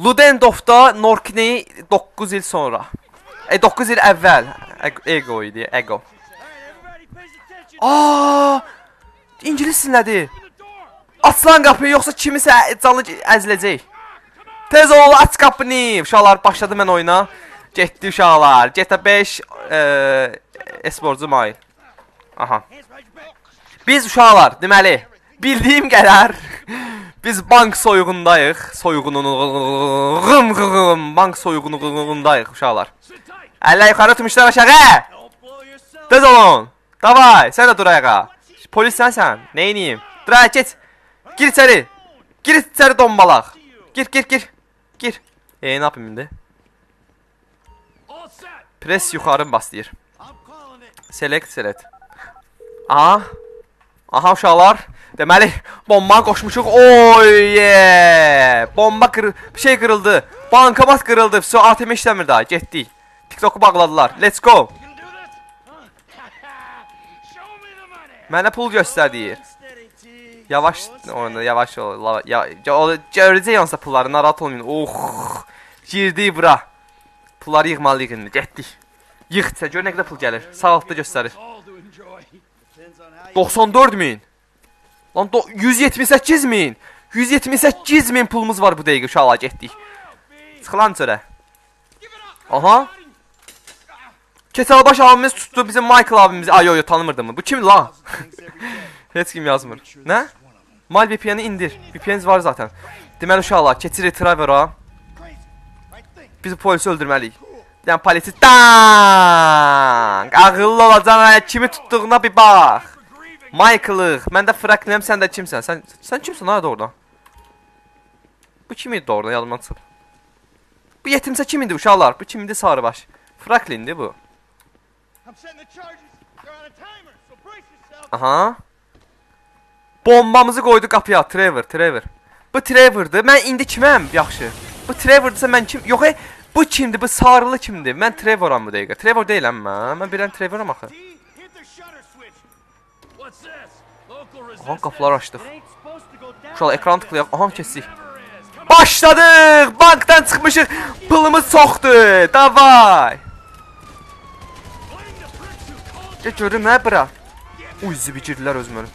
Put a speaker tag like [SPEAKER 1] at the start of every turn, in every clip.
[SPEAKER 1] Ludendorffda Norkney 9 il sonra. E 9 il əvvəl. Eg- Ego idi, Ego. Aa! İngilis nədir? Aç lan qapıyı yoxsa kimisə canlı əziləcək. Tez ol, aç qapını. Uşaqlar başladı mən oyuna. Getdi uşaqlar. GTA 5 e, esporcu mail. Aha. Biz uşaqlar, deməli, bildiyim qədər biz bank soyğundayıq. Soyğunun bank soyğunundayıq uşaqlar. Əllə yuxarı tutmuşlar aşağı. Tez olun. Davay, sən də dur ayağa. Polis sənsən. Nə edeyim? Dur ayağa, get. Gir içəri. Gir içəri dombalaq. Gir, gir, gir. Gir. E, nə yapayım indi? Press yuxarı bastır. Select, select. Aha. Aha uşaqlar. Deməli, bomba qoşmuşuq. Oy! Yeah! Bomba qır bir şey qırıldı. Bankomat qırıldı. Vso ATM işləmir daha. Getdik. TikToku bağladılar. Let's go. Mənə pul göstər. Yavaş oyna, yavaş ol. Ya, görəcək yansa pulları, narahat olmayın. Oh! Girdi bura. Pulları yığmalıyıq indi. Getdik. Yığ, gör nə qədər pul gəlir. Sağ altda göstərir. 94 min. Lan do- 178 min. 178 min pulumuz var bu dəqiqə uşaqlar getdik. Çıx lan çörə. Aha. Keçəlbaş abimiz tutdu bizim Michael abimizi. Ay yo yo tanımırdım. Bu kim lan? Heç kim yazmır. Nə? Mal VPN-i indir. VPN var zaten. Deməli uşaqlar, keçirik Travera. Biz polisi öldürməliyik. Yəni polisi tank. Ağıllı olacaksın, kimi tutduğuna bir bax. Michael'ıq. Mən də Franklin'əm, sən də kimsən? Sən sən kimsən ha doğrudan? Bu kim idi doğrudan yadımdan çıxıb. Bu yetimsə kim idi uşaqlar? Bu kim idi sarıbaş? Franklin'di bu. Aha. Bombamızı qoydu qapıya. Trevor, Trevor. Bu Trevor'dır. Mən indi kiməm? Yaxşı. Bu Trevor'dursa mən kim? Yox, ey, bu kimdir? Bu sarılı kimdir? Mən Trevoram bu dəqiqə. Trevor deyiləm mən. Mən bilən Trevoram axı. Aha, qapıları açdıq. Uşaqlar ekran tıklayaq. Aha, keçdik. Başladıq! Bankdan çıxmışıq. Pulumuz çoxdur. Davay. Get görüm nə bura. Uy, zibi girdilər özümün.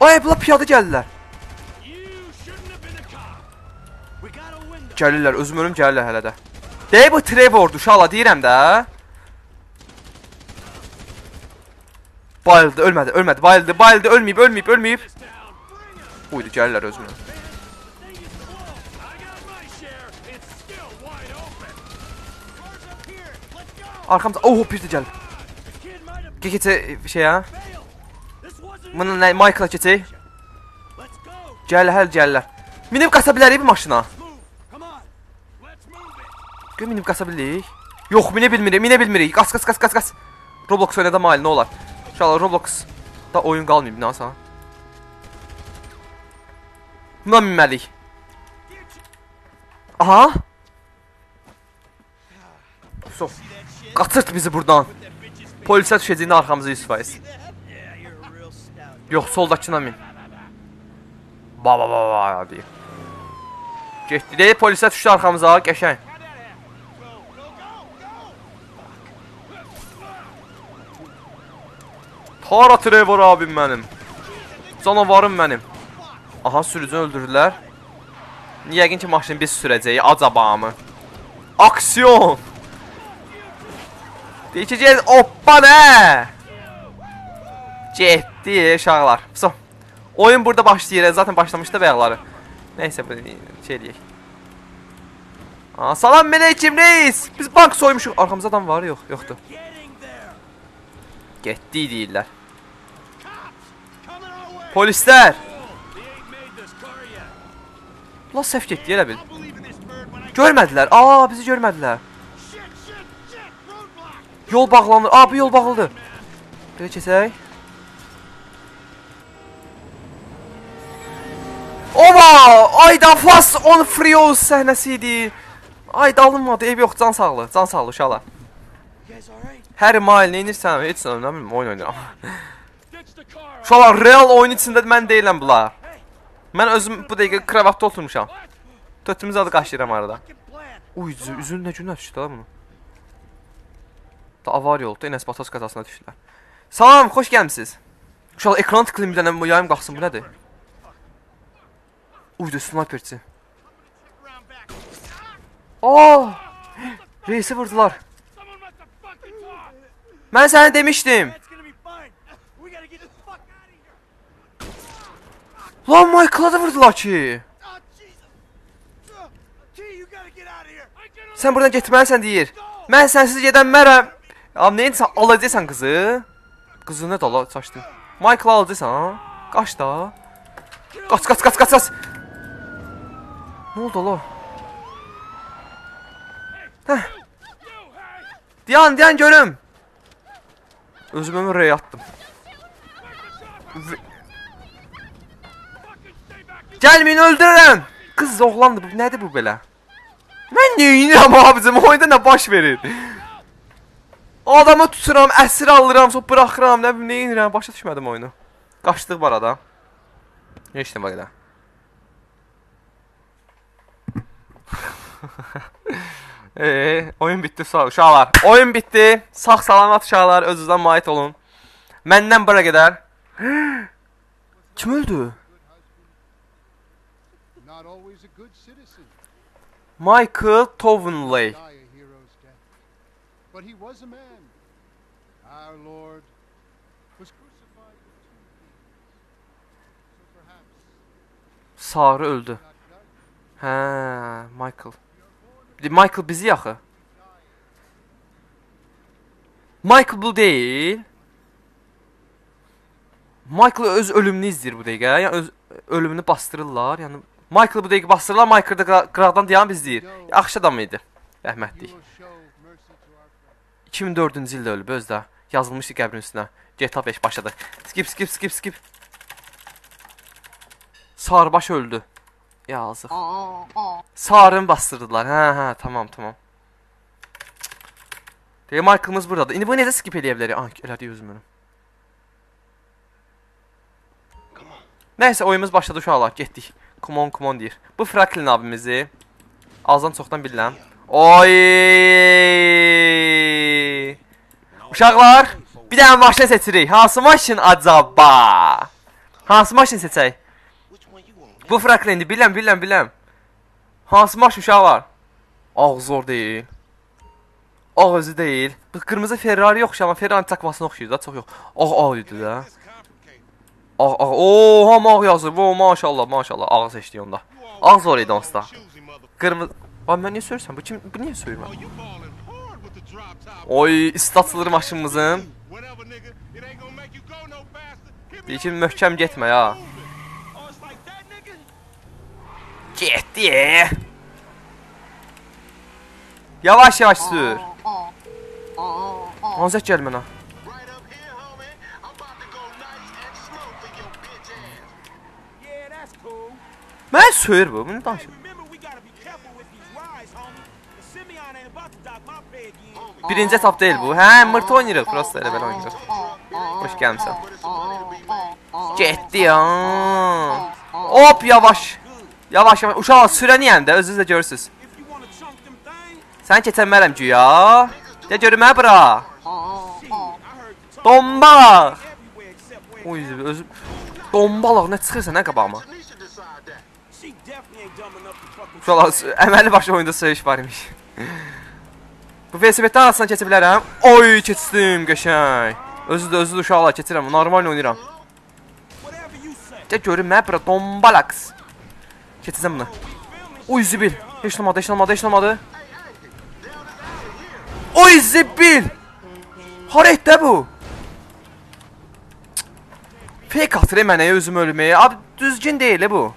[SPEAKER 1] Ay, bunlar piyada. Gəlirlər, özüm ölüm gəlirlər hələ də. Deyib bu Trevor'dur, uşaqla deyirəm də. Bayıldı, ölmədi, ölmədi, bayıldı, bayıldı, ölməyib, ölməyib, ölməyib. Uydu, gəlirlər özümə. Arxamda, oh, bir də gəlib. Gəl keçə şey ha. Bunu nə, Michael keçək. Gəl, həl gəlirlər. Minib qaça bilərik bu maşına. Gör minib qaça bilirik. Yox, minə bilmirik, minə bilmirik. Qas, qas, qas, qas, qas. Roblox oynada mail, nə olar? İnşallah Roblox da oyun qalmayıb, nə olsa. Buna minməliyik. Aha. So. Qaçırt bizi buradan. Polisə düşəcəyini arxamıza 100%. Yox, soldakına min. Ba ba ba ba deyir. Getdi deyib polisə düşdü arxamıza, qəşəng. Tara Trevor abim mənim. Canavarım mənim. Aha, sürücünü öldürdülər. Yəqin ki, maşını biz sürəcəyik, acabamı. Aksiyon! Deyəcəyəcək, hoppa nə? Getdi uşaqlar. So, oyun burada başlayır. Zaten başlamışdı bəyaqları. Neyse, bu şey eləyək. Aa, salam melekim reis. Biz bank soymuşuq. Arxamızda adam var, yox, yoxdur. Getdi deyirlər. Polislər. La səhv getdi elə bil. Görmədilər. Aa, bizi görmədilər. Yol bağlanır. Aa, bu yol bağlıdır. Belə keçək. Ova! Ayda Fast on Frios səhnəsi idi. Ay dalınmadı, ev yox, can sağlı, can sağlı uşaqlar. Hər mail nə edirsən? Heç nə bilmirəm, oyun oynayıram. Uşaqlar real oyun içində mən deyiləm bunlar. Mən özüm bu dəqiqə kravatda oturmuşam. Tötümüz adı qaşıyıram arada. Uy, üzü, üzün nə günə düşdü la bunu. Da avariya oldu, Enes Batos qəzasına düşdülər. Salam, xoş gəlmisiniz. Uşaq ekran tıklayım bir dənə yayım qalxsın, bu nədir? Uy, da sniperçi. Aa! Reisi vurdular.
[SPEAKER 2] Someone must have fucking talked.
[SPEAKER 1] Mən sənə demişdim.
[SPEAKER 2] It's gonna be fine. We gotta get the fuck out of here.
[SPEAKER 1] Lan Michael'a da vurdular ki.
[SPEAKER 2] Oh Jesus. Uh, T, you gotta get out of here. I get
[SPEAKER 1] Sən buradan getməlisən deyir. Mən sənsiz gedənmərəm. Ya nə etsən alacaqsan qızı? Qızı nə dala çaşdı. Michael alacaqsan ha? Qaç da. Qaç qaç qaç qaç qaç. Nə oldu la? Heh. Dayan dayan görüm. Özümü rey attım. V- Gəlməyin öldürürəm. Qız oğlandı bu. Nədir bu belə? Mən neyinirəm abicim? Oyunda nə baş verir? Adamı tuturam, əsir alıram, sonra buraxıram, nə bilim neyinirəm? Başa düşmədim oyunu. Qaçdıq bu arada. Heç nə var elə. Eee, oyun bitdi sağ uşaqlar. Oyun bitdi. Sağ salamat uşaqlar, özünüzdən mait olun. Məndən bura qədər. Kim öldü?
[SPEAKER 3] So perhaps
[SPEAKER 1] Sarı öldü. Hə, Michael. Michael bizi yaxı. Michael bu deyil. Michael öz ölümünü izləyir bu dəqiqə. Yəni öz ölümünü bastırırlar. Yəni Michael bu dəqiqə bastırırlar, Michael da qıra- qıraqdan dayanıb izləyir. Yaxşı adam idi. Rəhmətlik.
[SPEAKER 3] will show mercy to our friend.
[SPEAKER 1] 2004-cü ildə ölüb özdə. Yazılmışdı qəbrin üstünə. GTA 5 başladı. Skip skip skip skip. Sarbaş öldü. Yazıq. Sarını bastırdılar. Hə, hə, tamam, tamam. Deyə Michael'ımız buradadır. İndi bu necə skip eləyə bilərik? Ah, elədi özümü. Nəysə, oyunumuz başladı uşaqlar. Getdik. Come on, come on deyir. Bu Franklin abimizi azdan çoxdan bilirəm. Oy! Uşaqlar, bir dənə maşın seçirik. Hansı maşın acaba? Hansı maşın seçək? Bu Franklindir, biləm, biləm, biləm. Hansı maşın uşaqlar? Ağ zor deyil. Ağ özü deyil. Qırmızı Ferrari yox ki, amma Ferrari çakmasına oxşuyur da, çox yox. Ağ ağ idi də. Ağ ağ. Oo, ham ağ yazır. Oo, maşallah, maşallah. Ağ seçdi onda. Ağ zor idi onsuz da. Qırmızı. Ay mən niyə söyürsən? Bu kim? Bu niyə söyürmə? Oy, istatılır maşınımızın. Deyir ki, möhkəm getmə ya.
[SPEAKER 2] Oh, it's like that, nigga.
[SPEAKER 1] Getdi. Yavaş yavaş sür. Anzət gəl mənə.
[SPEAKER 2] To dock my pay again.
[SPEAKER 1] Birinci etap deyil bu. Hə, mırt oynayırıq. Prosta elə belə oynayırıq. Xoş gəlmisən. Getdi ya. Hop yavaş. Yavaş yavaş. Uşaq sürəni yəni də özünüz də görürsüz.
[SPEAKER 2] If you wanna chunk them things,
[SPEAKER 1] Sən keçənmərəm güya. De görüm hə bura.
[SPEAKER 2] shit, I heard you talk
[SPEAKER 1] Dombalaq.
[SPEAKER 2] everywhere except where
[SPEAKER 1] Oy özüm. Dombalaq nə çıxırsa nə qabağıma. Uşaqlar əməlli başlı oyunda söyüş var imiş. Bu velosipeddən arasından keçə bilərəm. Oy keçdim qəşəng. Özü də özü də uşaqlar keçirəm. Normal oynayıram. De görüm hə bura dombalaks. Keçəcəm bunu. Oy zibil. Heç olmadı, heç olmadı, heç olmadı. Oy zibil. Harətdə bu. Fake atır mənə özüm ölməyə. Abi düzgün deyil bu.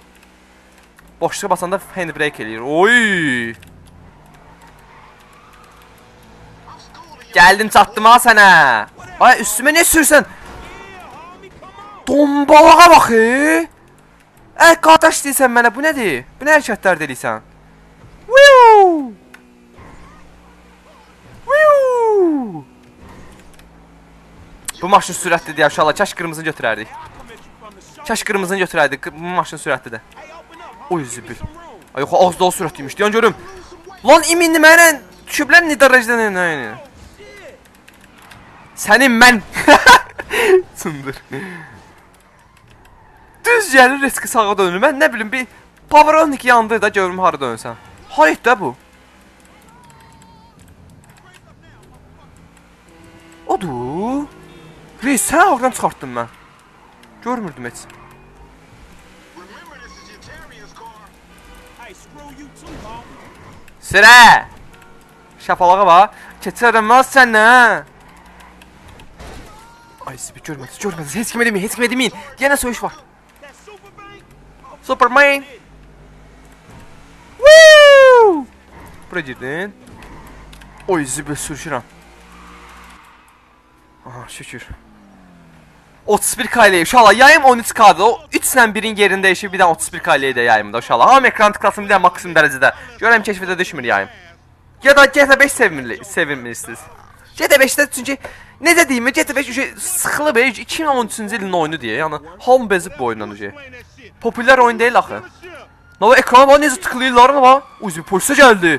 [SPEAKER 1] Boşluğa basanda handbrake eləyir. Oy. Gəldim çatdım ha sənə. Ay üstümə nə sürsən? Dombalağa bax. e. Ə qardaş deyirsən mənə bu nədir? Bu nə hərəkətlər deyirsən? Wiu! Wiu! Bu maşın sürətlidir ya uşaqlar. Kaş qırmızını götürərdik. Kaş qırmızını götürəydik. qı- Bu maşın sürətlidir. Oy zibil. Ay yox, az daha sürətliymiş. Deyən görüm. Lan iminli mənə düşüblər nə dərəcədə nə nə. Sənin mən. Sındır. Düz gəlir riski sağa dönür. Mən nə bilim bir Pavaronik yandı da görüm hara dönsən. Hayt da bu. Odur. Reis, sən ağdan çıxartdın mən. Görmürdüm heç. Sürə! Şapalağa bax. Keçərəm az səndən. Ay sizi görmədi, görmədi. Heç kimə deməyin, heç kimə deməyin. Yenə söyüş var. Superman. Woo! Bura girdin. Oy zibil sürüşürəm. Aha şükür. 31 kayleyi uşaqlar yayım 13 kadır. O 3 ilə 1-in yerini dəyişib bir dənə 31 kayleyi də yayımda uşaqlar. Hamı ekran tıklasın bir dənə maksimum dərəcədə. Görəm keşfədə düşmür yayım. Ya da GTA 5 sevmirli, sevinmirsiniz. GTA 5-də çünki necə deyim, GTA 5 uşaq sıxılıb, 2013-cü ilin oyunu deyə. Yəni hamı bezib bu oyundan uşaq. Popülər oyun deyil axı. Nova ekrana bax necə tıklayırlar nə bax. Uzi polisə gəldi.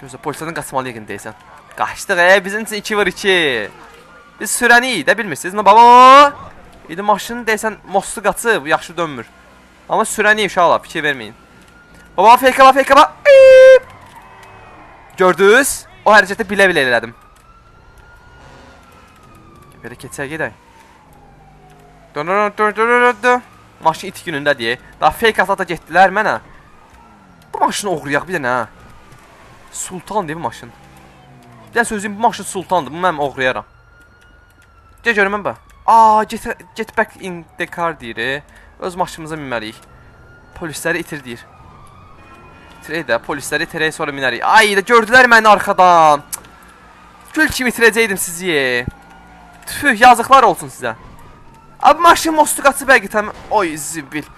[SPEAKER 1] Gözə polisdən qaçmalı yəqin deyəsən. Qaçdıq, e, bizim üçün 2 var 2. Biz sürəni də bilmirsiniz. Nə baba? İndi maşın deyəsən mostu qaçıb, yaxşı dönmür. Amma sürəni uşaqlar, fikir verməyin. Baba fake baba fake baba. Gördünüz? O hərəkəti bilə-bilə elədim. Belə keçək gedək. Dön dön dön dön dön dön. Maşın it günündə deyə. Daha fake ata getdilər mənə. Bu maşını oğruyaq bir dənə. ha. Sultan deyil bu maşın. Bir dənə sözüm bu maşın sultandır. Bunu mən oğruyaram. Mən bax. Aa, get get back in the car deyir. Öz maşınımıza minməliyik. Polisləri itir deyir. İtirək də polisləri itirək sonra minərik. Ay da gördülər məni arxadan. Gül kimi itirəcəydim sizi. Tüh, yazıqlar olsun sizə. Abi maşın mostu qaçıb həqiqətən. Oy zibil.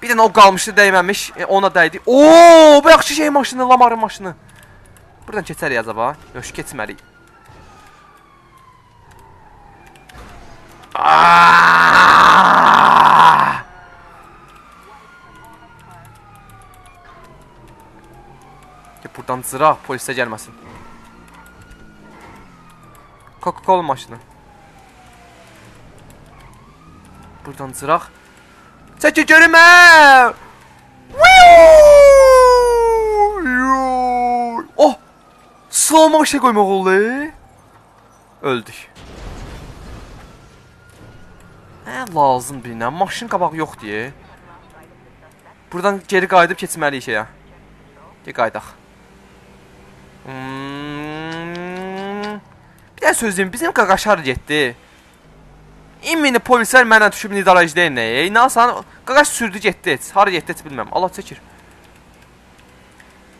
[SPEAKER 1] Bir dənə o qalmışdı dəyməmiş, e, ona dəydi. Oo, bu yaxşı şey maşını, Lamarın maşını. Buradan keçərik acaba? Yox, keçmərik. Aaaa! Ya buradan zıraq polisə gəlməsin. Coca-Cola maşını. Buradan zıraq. Çəkil görümə! Oh! Slow motion qoymaq oldu. Öldük. Hə, lazım bilinə. Maşın qabağı yox deyə. Buradan geri qayıdıb keçməliyik şeyə. Gəl qaydaq. Hmm. Bir də söz deyim, bizim qaqaşar getdi. İmmini polislər mənə düşüb nidarajda nə? İnasan, qaqaş sürdü getdi. Hara getdi heç bilmirəm. Allah çəkir.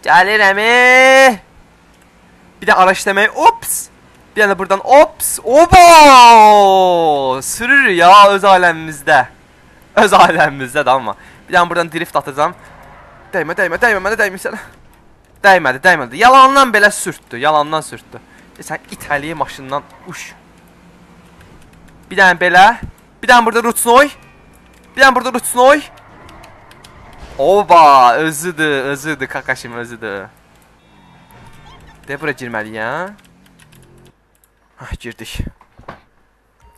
[SPEAKER 1] Gəlirəm. e. Bir də araç demək. Ops. Bir dənə buradan ops. Obo! Sürür ya öz aləmimizdə. Öz aləmimizdə də amma. Bir dənə buradan drift atacağam. Dəymə, dəymə, dəymə, mənə dəymirsən. Dəymədi, dəymədi. Yalandan belə sürtdü, yalandan sürtdü. E, sən itəliyə maşından uş. Bir dənə belə. Bir dənə burada Rutsnoy. Bir dənə burada Rutsnoy. Oba, özüdür, özüdür, kakaşım özüdür. De bura girməliyəm. Hah, girdik.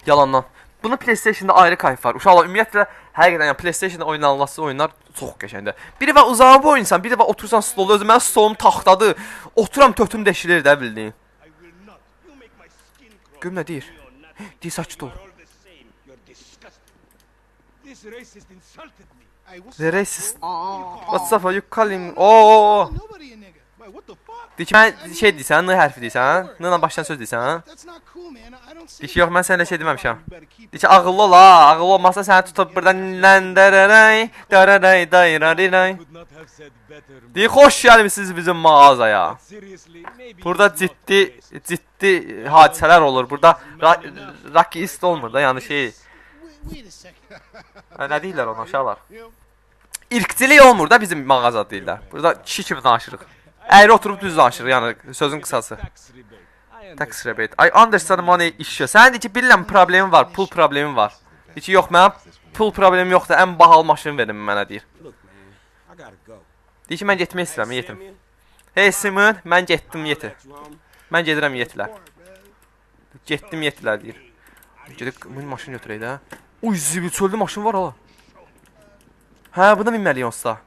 [SPEAKER 1] Yalandan. Bunu PlayStation-da ayrı kayf var. Uşaqlar ümumiyyətlə həqiqətən yəni PlayStation-da oynanılası oyunlar çox qəşəngdir. Biri var uzanıb oynayırsan, biri var otursan stolda özü mənim stolum taxtadır. Oturam tötüm deşilir də bildin.
[SPEAKER 2] I will not. You make my skin crawl.
[SPEAKER 1] Gör nə deyir?
[SPEAKER 2] You're not.
[SPEAKER 1] Deyir sakit ol.
[SPEAKER 2] You're all the same. You're disgusting. This racist insulted me.
[SPEAKER 3] Hey, what's
[SPEAKER 1] The
[SPEAKER 3] up,
[SPEAKER 1] racist.
[SPEAKER 3] bro?
[SPEAKER 1] What's up? Are you calling? Oo.
[SPEAKER 3] Nobody a
[SPEAKER 1] Deyir ki, mən şey deyirsən, n hərfi deyirsən, n-la başdan söz deyirsən. Deyir ki, yox, mən sənə şey deməmişəm. Deyir ki, ağıllı ol ha, ağıllı olmasa səni tutub
[SPEAKER 2] not have said better.
[SPEAKER 1] Deyir, xoş gəlmisiniz bizim mağazaya. Burada ciddi, ciddi hadisələr olur. Burada ra rakist olmur da, yəni şey. Hə, nə deyirlər ona uşaqlar? İrqçilik olmur da bizim mağaza deyirlər. Burada kişi kimi danışırıq. Əyri oturub düz danışırıq, yəni sözün qısası.
[SPEAKER 2] Tax rebate. I
[SPEAKER 1] understand money issue. Sən deyir ki, bilirəm problemim var, pul problemim var. Deyir ki, yox, mənim pul problemi yoxdur. Ən bahalı maşın verin mənə deyir. Deyir ki, mən getmək istəyirəm, yetim. Hey Simon, mən getdim yeti. Mən gedirəm yetilər. Getdim yetilər deyir. Gedib bu maşın götürək də. Uy, zibil çöldə maşın var hala. Hə, buna minməliyik onsuz da.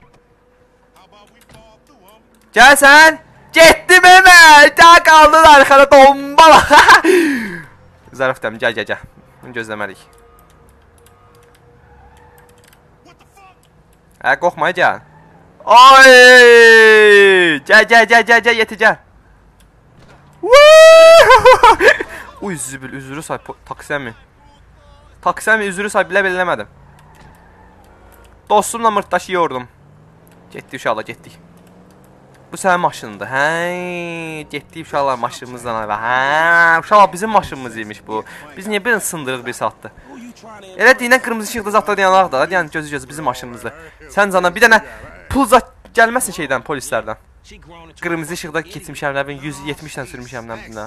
[SPEAKER 1] Gel sen. Getdim hemen. Daha qaldın arxada dombala. Zarif dəmi, gəl, gəl, gəl. Bunu gözləməliyik. Hə, qorxma, gəl. Ay! Gəl, gəl, gəl, gəl, gəl, yeti, gəl. Uy, zübül, üzrü say, taksiyəmi. Taksiyəmi üzrü say, bilə-bilə. Dostumla mırtdaşı yordum. Getdik uşaqla, getdik. bu sənin maşındır. Hə, getdi uşaqlar maşınımızdan ayrı. Hə, uşaqlar bizim maşınımız imiş bu. Biz niyə birini sındırırıq bir
[SPEAKER 2] saatdır?
[SPEAKER 1] Elə deyilən qırmızı işıqda zətdə yanaq da, yəni gözü gözü bizim maşınımızdır. Sən cana bir dənə pul zət gəlməsin şeydən, polislərdən. Qırmızı işıqda keçmişəm, nə bilim 170-dən sürmüşəm nə bilim.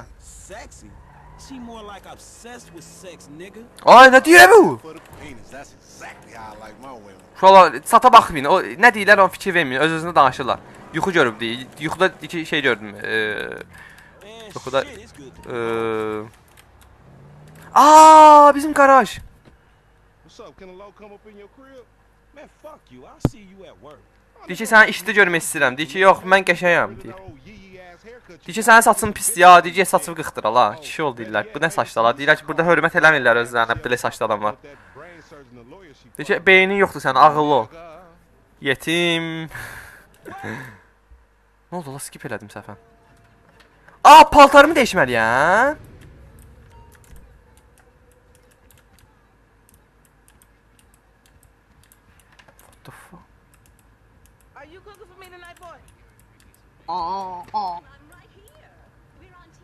[SPEAKER 1] Ay, nə deyir bu? Uşaqlar, sata baxmayın. O nə deyirlər, onun fikir verməyin. Öz-özünə danışırlar. Yuxu görüb deyir. Yuxuda iki şey gördüm.
[SPEAKER 2] E, yuxuda...
[SPEAKER 1] E, aa, bizim
[SPEAKER 2] qaraj.
[SPEAKER 1] Deyir ki, səni işdə görmək istəyirəm. Deyir ki, yox, mən qəşəyəm, deyir. Deyir ki, sənin saçın pisdir ya, deyir ki, saçını qıxdır ala. Kişi ol deyirlər. Bu nə saçdalar? Deyirlər ki, burada hörmət eləmirlər özlərinə belə saçlı
[SPEAKER 4] adam var.
[SPEAKER 1] Deyir ki, beynin yoxdur sənin, ağıllı ol. Yetim. Nə oldu la, skip elədim səhvən. Aa, paltarımı dəyişməliyəm. What the fuck?
[SPEAKER 5] Are you cooking for me tonight, boy?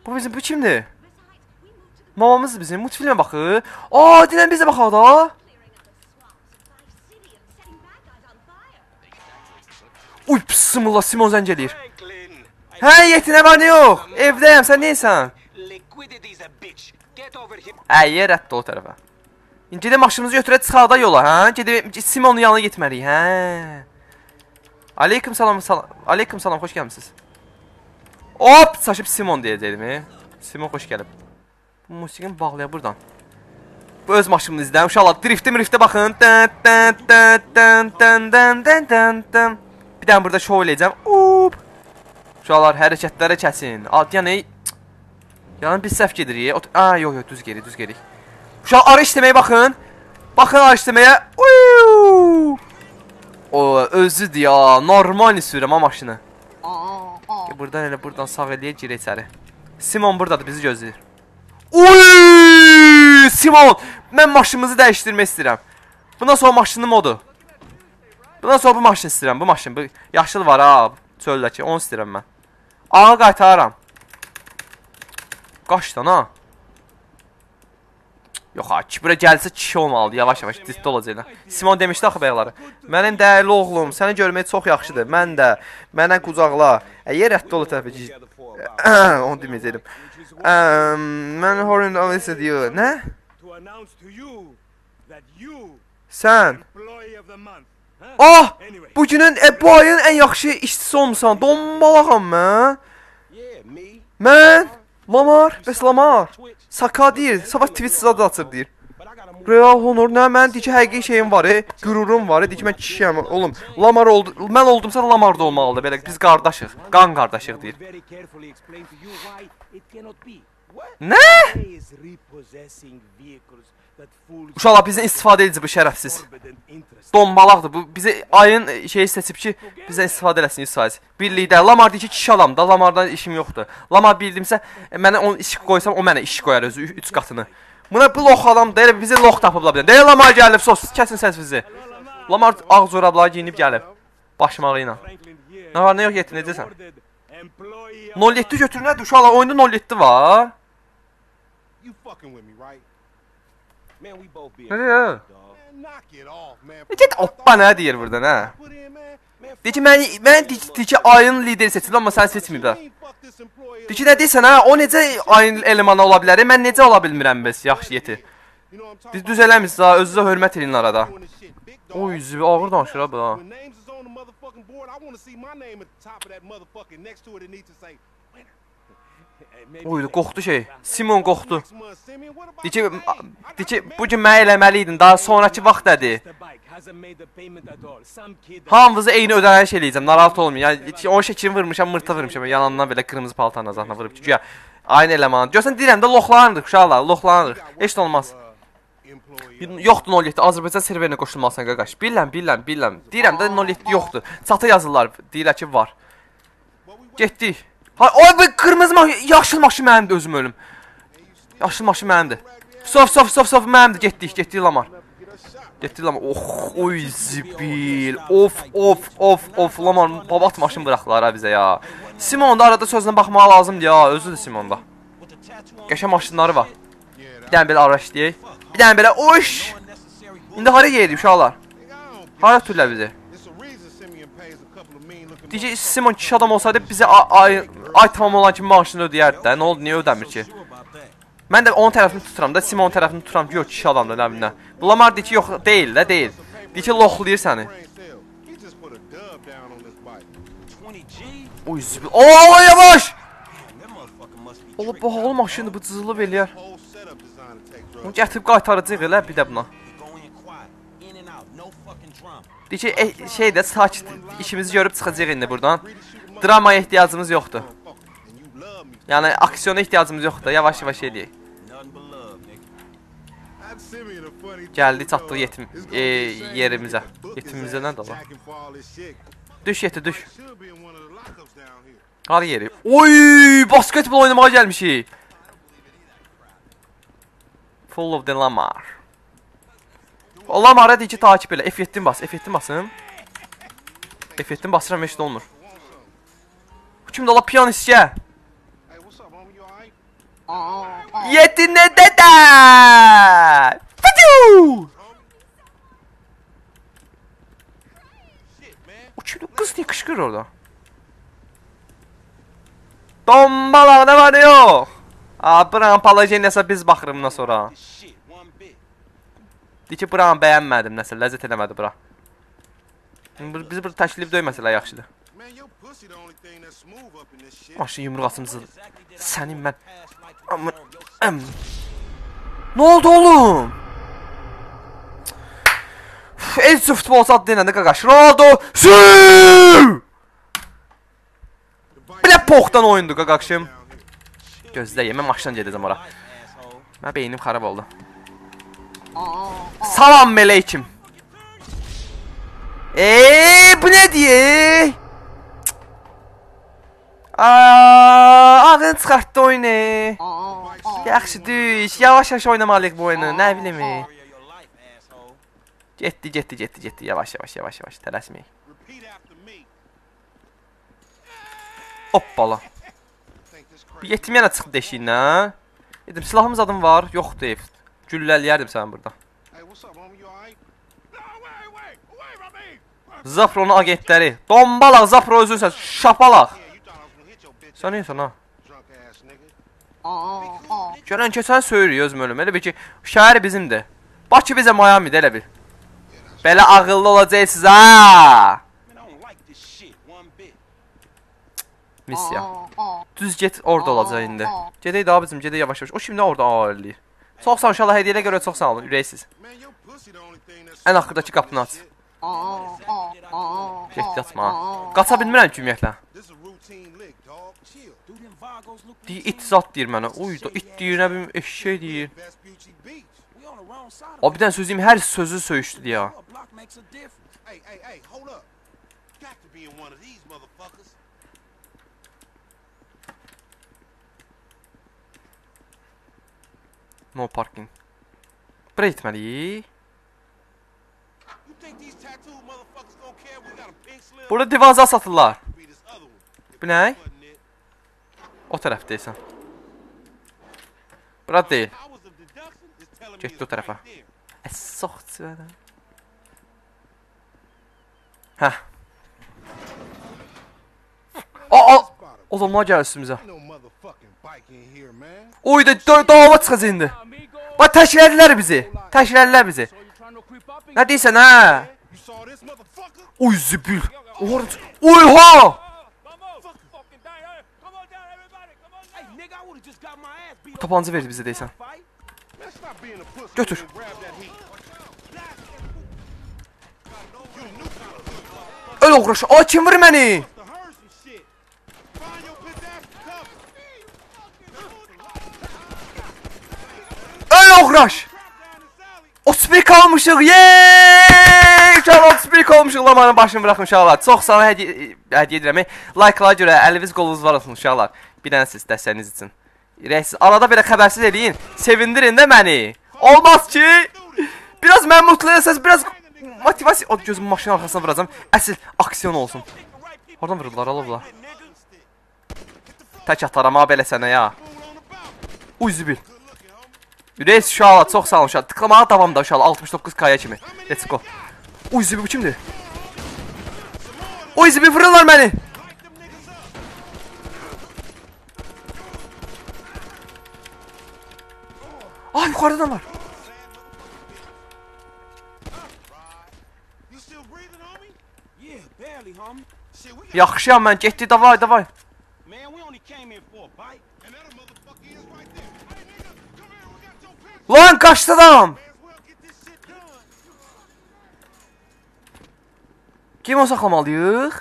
[SPEAKER 1] Bu bizim bu kimdir? Mamamız bizim multfilmə baxır. Aa, dinən biz də baxaq da. Uy, pısımla Simon zəng eləyir. Hə, yetinə var, nə yox? Evdəyəm, sən neysən? Ə, yer ət o tərəfə. Gedib maşınımızı götürə çıxaq da yola, hə? Gedib Simonun yanına getməliyik, hə? Aleykum salam, salam. Aleykum salam, xoş gəlmisiniz. Hop, çaşıb Simon deyəcəkdim, hə? E. Simon xoş gəlib. Bu musiqini bağlaya buradan. Bu öz maşınını izləyəm, uşaqlar. Driftə, miriftə baxın. Bir dənə burada şov eləyəcəm. Up. Uşaqlar, hərəkətlərə kəsin. Ad, yəni Yəni biz səhv gedirik. A, yox, yox, düz geri, düz geri. Uşaq arı işləməyə baxın. Baxın arı işləməyə. Uuu! O özüdür ya. Normal sürürəm ha maşını. Ki, Buradan elə buradan sağ eləyə girə içəri. Simon burdadır, bizi gözləyir. Uy! Simon, mən maşınımızı dəyişdirmək istəyirəm. Bundan sonra maşının modu. Bundan sonra bu maşını istəyirəm, bu maşın. Bu yaşıl var ha, çöldəki, onu istəyirəm mən. Ağa qaytararam. Qaçdan ha. Yox ha, ki bura gəlsə kişi olmalıdır, yavaş-yavaş ciddi olacaq. Simon demişdi axı bayaqları. Mənim dəyərli oğlum, səni görmək çox yaxşıdır. Mən də, mənə qucaqla. Əgər rədd ol tərəfə ki. Onu deməyəcəydim. Əm, mən Horin Alice deyir. Nə? Sən. Ah! Bu günün e, bu ayın ən yaxşı işçisi olmusan. Dombalağam mən. Mən Lamar, bəs Lamar. Saka deyir, sabah Twitch adı açır deyir. Real honor nə mən deyir ki, həqiqi şeyim var, e, qürurum var, e, deyir ki, mən kişiyəm, oğlum. Lamar oldu, mən oldumsa Lamar da olmalıdır belə. Biz qardaşıq, qan qardaşıq deyir. Nə? Uşaqlar bizdən istifadə edici bu şərəfsiz. Dombalaqdır bu. Bizi ayın şeyi seçib ki, bizdən istifadə eləsin 100%. Birlikdə Lamar deyir ki, kişi adam da, Lamardan işim yoxdur. Lamar bildimsə, mənə onun iş qoysam, o mənə iş qoyar özü 3 qatını. Buna bu lox adam da elə bizi lox tapıblar bir. Deyir Lamar gəlib, sos, kəsin səsinizi. Lamar ağ zorablar geyinib gəlib. Başmağı ilə. Nə var, nə yox, yetin, necəsən?
[SPEAKER 2] ordered employee of
[SPEAKER 1] 07 götür nədir? Uşaqlar oyunda 07 var.
[SPEAKER 4] You fucking with me, right? Nədir hə?
[SPEAKER 1] Get oppa nə deyir burada, nə? Deyir ki, mən, mən deyir ki, ayın lideri seçildi, amma sən
[SPEAKER 4] seçməyib.
[SPEAKER 1] Deyir ki, nə deyirsən, hə? O necə ayın elemanı ola bilər? Mən necə ola bilmirəm bəs, yaxşı yeti.
[SPEAKER 3] Deyir,
[SPEAKER 1] düz eləmişsiniz, ha? Özünüzə hörmət edin arada. Oy, zübə, ağır danışır, ha, bu, ha.
[SPEAKER 3] When names is on the motherfucking board, I want to see my name at the top of that motherfucking next to it. It needs to say winner.
[SPEAKER 2] Hey, maybe
[SPEAKER 1] Oy,
[SPEAKER 2] they-
[SPEAKER 1] qorxdu şey. Simon qorxdu.
[SPEAKER 3] Next month, Simeon, what about
[SPEAKER 1] Dici,
[SPEAKER 3] the pay? I
[SPEAKER 1] dici
[SPEAKER 3] got
[SPEAKER 1] bu gün mənə eləməliydin, daha sonrakı vaxt
[SPEAKER 2] kid
[SPEAKER 1] Hamınızı eyni ödəniş eləyəcəm, narahat olmayın. Yəni o şəkilini vurmuşam, mırta vurmuşam, yanından belə qırmızı paltarla zaten vurub ki, güya aynı eleman. Görsən deyirəm də loxlanırıq uşaqlar, loxlanırıq. Heç də olmaz. Yoxdur 07 Azərbaycan serverinə qoşulmalısan qaqaş. Bilirəm, bilirəm, bilirəm. Deyirəm də 07 yoxdur. Çatı yazırlar, deyirlər ki var. Getdik. Ha, oy bu qırmızı maşın, yaşıl maşın mənimdir özüm ölüm. Yaşıl maşın mənimdir. Sof, sof, sof, sof mənimdir. Getdik, getdik Lamar. Getdik Lamar. Oh, oy zibil. Of, of, of, of Lamar. Babat maşın buraxdılar ha bizə ya. Simon da arada sözünə baxmağa lazımdır ya, özüdür Simonda. Qəşə maşınları var. Bir dənə belə araç deyək. Bir dənə belə oş. İndi hara gedirik uşaqlar? Hara ötürlər bizi? Deyəcək Simon kişi adam olsaydı bizə ay, ay, tamam olan kimi maaşını ödəyərdi də. Nə oldu, niyə ödəmir ki? Mən də onun tərəfini tuturam da, Simon tərəfini tuturam ki, yox kişi adamdır, nə bilim nə. Bulamar deyir ki, yox, deyil də, deyil. Deyir ki, loxlayır səni.
[SPEAKER 3] brain cell. He just put a dub down on this bike.
[SPEAKER 6] 20 G?
[SPEAKER 1] Uy, zibil. Oo, yavaş! Ola bahalı maşındır, bu cızılıb eləyər. Bunu gətirib qaytaracaq elə bir də buna. Deyir ki, e, şeydə sakit işimizi görüb çıxacağıq indi burdan. Dramaya ehtiyacımız yoxdur.
[SPEAKER 3] Motherfucker, And you love me.
[SPEAKER 1] Yəni aksiyona ehtiyacımız yoxdur. Yavaş-yavaş eləyək.
[SPEAKER 6] Nothing but love, nigga.
[SPEAKER 3] That Simeon a funny
[SPEAKER 1] Gəldi,
[SPEAKER 3] dude,
[SPEAKER 1] çatdıq
[SPEAKER 3] though.
[SPEAKER 1] yetim-
[SPEAKER 3] It's gonna
[SPEAKER 1] e,
[SPEAKER 3] be a shame
[SPEAKER 1] yerimizə.
[SPEAKER 3] if they book his
[SPEAKER 1] Yetimimizə
[SPEAKER 3] ass
[SPEAKER 1] nədir lan?
[SPEAKER 3] jacking for all this shit.
[SPEAKER 1] Düş yeti, düş.
[SPEAKER 3] Should be in one of the lockups down here.
[SPEAKER 1] Hara yeri? Oy, basketbol oynamağa gəlmişik. Full of the Lamar. O Lamar'a deyir ki, takip elə. F7 bas, F7 basım. F7 basıram, heç də olmur. Bu kimdir ola piyanistçə?
[SPEAKER 3] Hey, what's up, homie? You alright?
[SPEAKER 1] Yetinə dədə! Fidu!
[SPEAKER 3] Shit, man.
[SPEAKER 1] O kimdir? Qız niyə qışqırır orada? Dombala, nə var, nə yox? Aa, buranın palajeniyasa biz baxırıq bundan sonra.
[SPEAKER 6] This shit, one bit.
[SPEAKER 1] Deyir ki, buranı bəyənmədim, nəsə, ləzzət eləmədi bura. Bu- Biz burada təklif döyməsələr yaxşıdır. Maşın
[SPEAKER 6] that
[SPEAKER 1] Sənin mən... Amma... Əm... Nə oldu oğlum? Üf, Elçi futbolçu adı deyilən də qaqaş. Ronaldo... Sü! Belə poxdan oyundu qaqaşım. Gözlə, yemə maşından gedəcəm ora. Mən beynim xarab oldu. Salam meleykim. Eee bu ne diye? Aa, ağın çıxartdı oyunu. Yaxşı düş, yavaş-yavaş oynamalıyıq bu oyunu, nə bilim. Getdi, getdi, getdi, getdi. Yavaş, yavaş, yavaş, yavaş. Tələsməyək.
[SPEAKER 3] Repeat after me.
[SPEAKER 1] Hoppala. Bir yetim yenə çıxdı deşiyindən. Dedim, silahımız adım var, yoxdur ev. Gülləliyərdim sən burada. Zapronun agentləri. Dombalaq, Zapro özünsən, şapalaq. Sən neysən ha? Görən keçən söyürüyor özüm ölüm. Elə bil ki, şəhər bizimdir. Bakı bizə Miami'dir elə bil. Belə ağıllı olacaqsınız ha. Missiya. Düz get orada olacaq indi. Gedək daha bizim, gedək yavaş-yavaş. O şimdi orada ağırlayır. Çox sağ ol inşallah hədiyyəyə görə çox sağ olun, ürəksiz. Ən axırdakı qapını aç. Get yatma. Qaça bilmirəm ki ümumiyyətlə. Deyir it zat deyir mənə. Uy da it deyir, nə bilim eşşək deyir. O bir dənə söz deyim, hər sözü söyüşdü deyə.
[SPEAKER 3] Hey, hey, hey, hold up. Got to be in one of these motherfuckers.
[SPEAKER 1] No parking. Bura etməliyik.
[SPEAKER 3] You think these tattooed motherfuckers don't care we got a pink slip?
[SPEAKER 1] Burada divanza satırlar. Bu nə? O tərəfdəysən. Bura deyil.
[SPEAKER 3] Hours of deduction is telling me
[SPEAKER 1] Get
[SPEAKER 3] it's
[SPEAKER 1] o
[SPEAKER 3] right there.
[SPEAKER 1] Əssoxçu adam. Hə. Aa, adamlar gəlir üstümüzə.
[SPEAKER 3] Ain't no motherfucking bike in here, man.
[SPEAKER 1] Oy da da dava çıxacaq indi. Bax təşkilədilər bizi. Təşkilədilər bizi. Nə deyirsən hə?
[SPEAKER 2] You saw this motherfucker?
[SPEAKER 1] Uy zibil. Oha. Oyha!
[SPEAKER 2] Come on, fucking down here. Come on down, everybody. Come on
[SPEAKER 6] Hey, nigga, I would've just got my ass beat up
[SPEAKER 1] Tapanca verdi bizə deyirsən.
[SPEAKER 6] fight.
[SPEAKER 2] Man, stop being a pussy
[SPEAKER 1] Götür.
[SPEAKER 2] and grab that heat.
[SPEAKER 1] Öl oğraş. Ay kim vurur məni?
[SPEAKER 2] To her some shit. Find your bitch ass some
[SPEAKER 1] oğraş.
[SPEAKER 2] Trap down this alley.
[SPEAKER 1] O speak almışıq. Yeee! Uşaqlar speak olmuşuq lamanın başını buraxın uşaqlar. Çox sağ olun hədiyyə hədiyyə edirəm. Like-lara görə əliniz qolunuz var olsun uşaqlar. Bir dənə siz dəstəyiniz üçün. Rəis arada belə xəbərsiz eləyin. Sevindirin də məni. Olmaz ki. Biraz məni mutlu etsəz, biraz motivasiya. O gözümü maşının arxasına vuracam. Əsl aksiyon olsun. Oradan vururlar, alovla. Tək ataram ha belə sənə ya. Uy zibil. Reis uşaqlar çox sağ olun uşaqlar. Tıklamağa davam da uşaqlar 69 kaya kimi. Let's go. Uy zibil bu kimdir? Uy zibil vururlar məni. Ay yuxarıdan var.
[SPEAKER 2] You still breathing, homie?
[SPEAKER 6] Yeah, barely, homie.
[SPEAKER 2] Shit, we got
[SPEAKER 1] Yaxşıyam mən. Getdi davay davay.
[SPEAKER 6] Man, we only came here
[SPEAKER 1] Lan qaçdı adam.
[SPEAKER 2] May as well get this shit done.
[SPEAKER 1] Kim o saxlamalıyıq?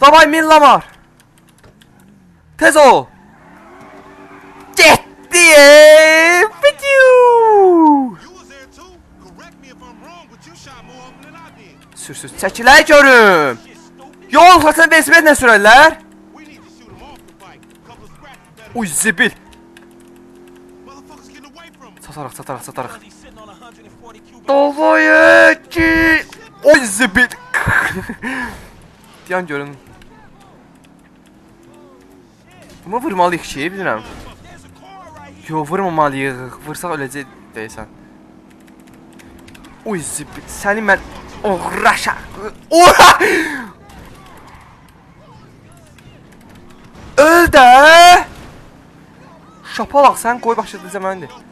[SPEAKER 1] Davay Millamar. Tez ol. Getdi. Thank you.
[SPEAKER 2] You was there too. Correct me if I'm wrong, but you shot more of them than I did.
[SPEAKER 1] Sür sür. Çəkilək görüm.
[SPEAKER 6] Shit, stupid.
[SPEAKER 1] Yol xətrinə velosiped nə sürərlər?
[SPEAKER 2] We need
[SPEAKER 6] on 140 cubic.
[SPEAKER 1] Davay ki. Oy zibil. Diyan görün. Bunu vurmalıyıq ki,
[SPEAKER 6] here.
[SPEAKER 1] Yo, vurmamalıyıq. Vursaq öləcək deyəsən. Uy zibil. Səni mən uğraşa. Ura! Öl də! Şapalaq sən qoy başladı zəməndir.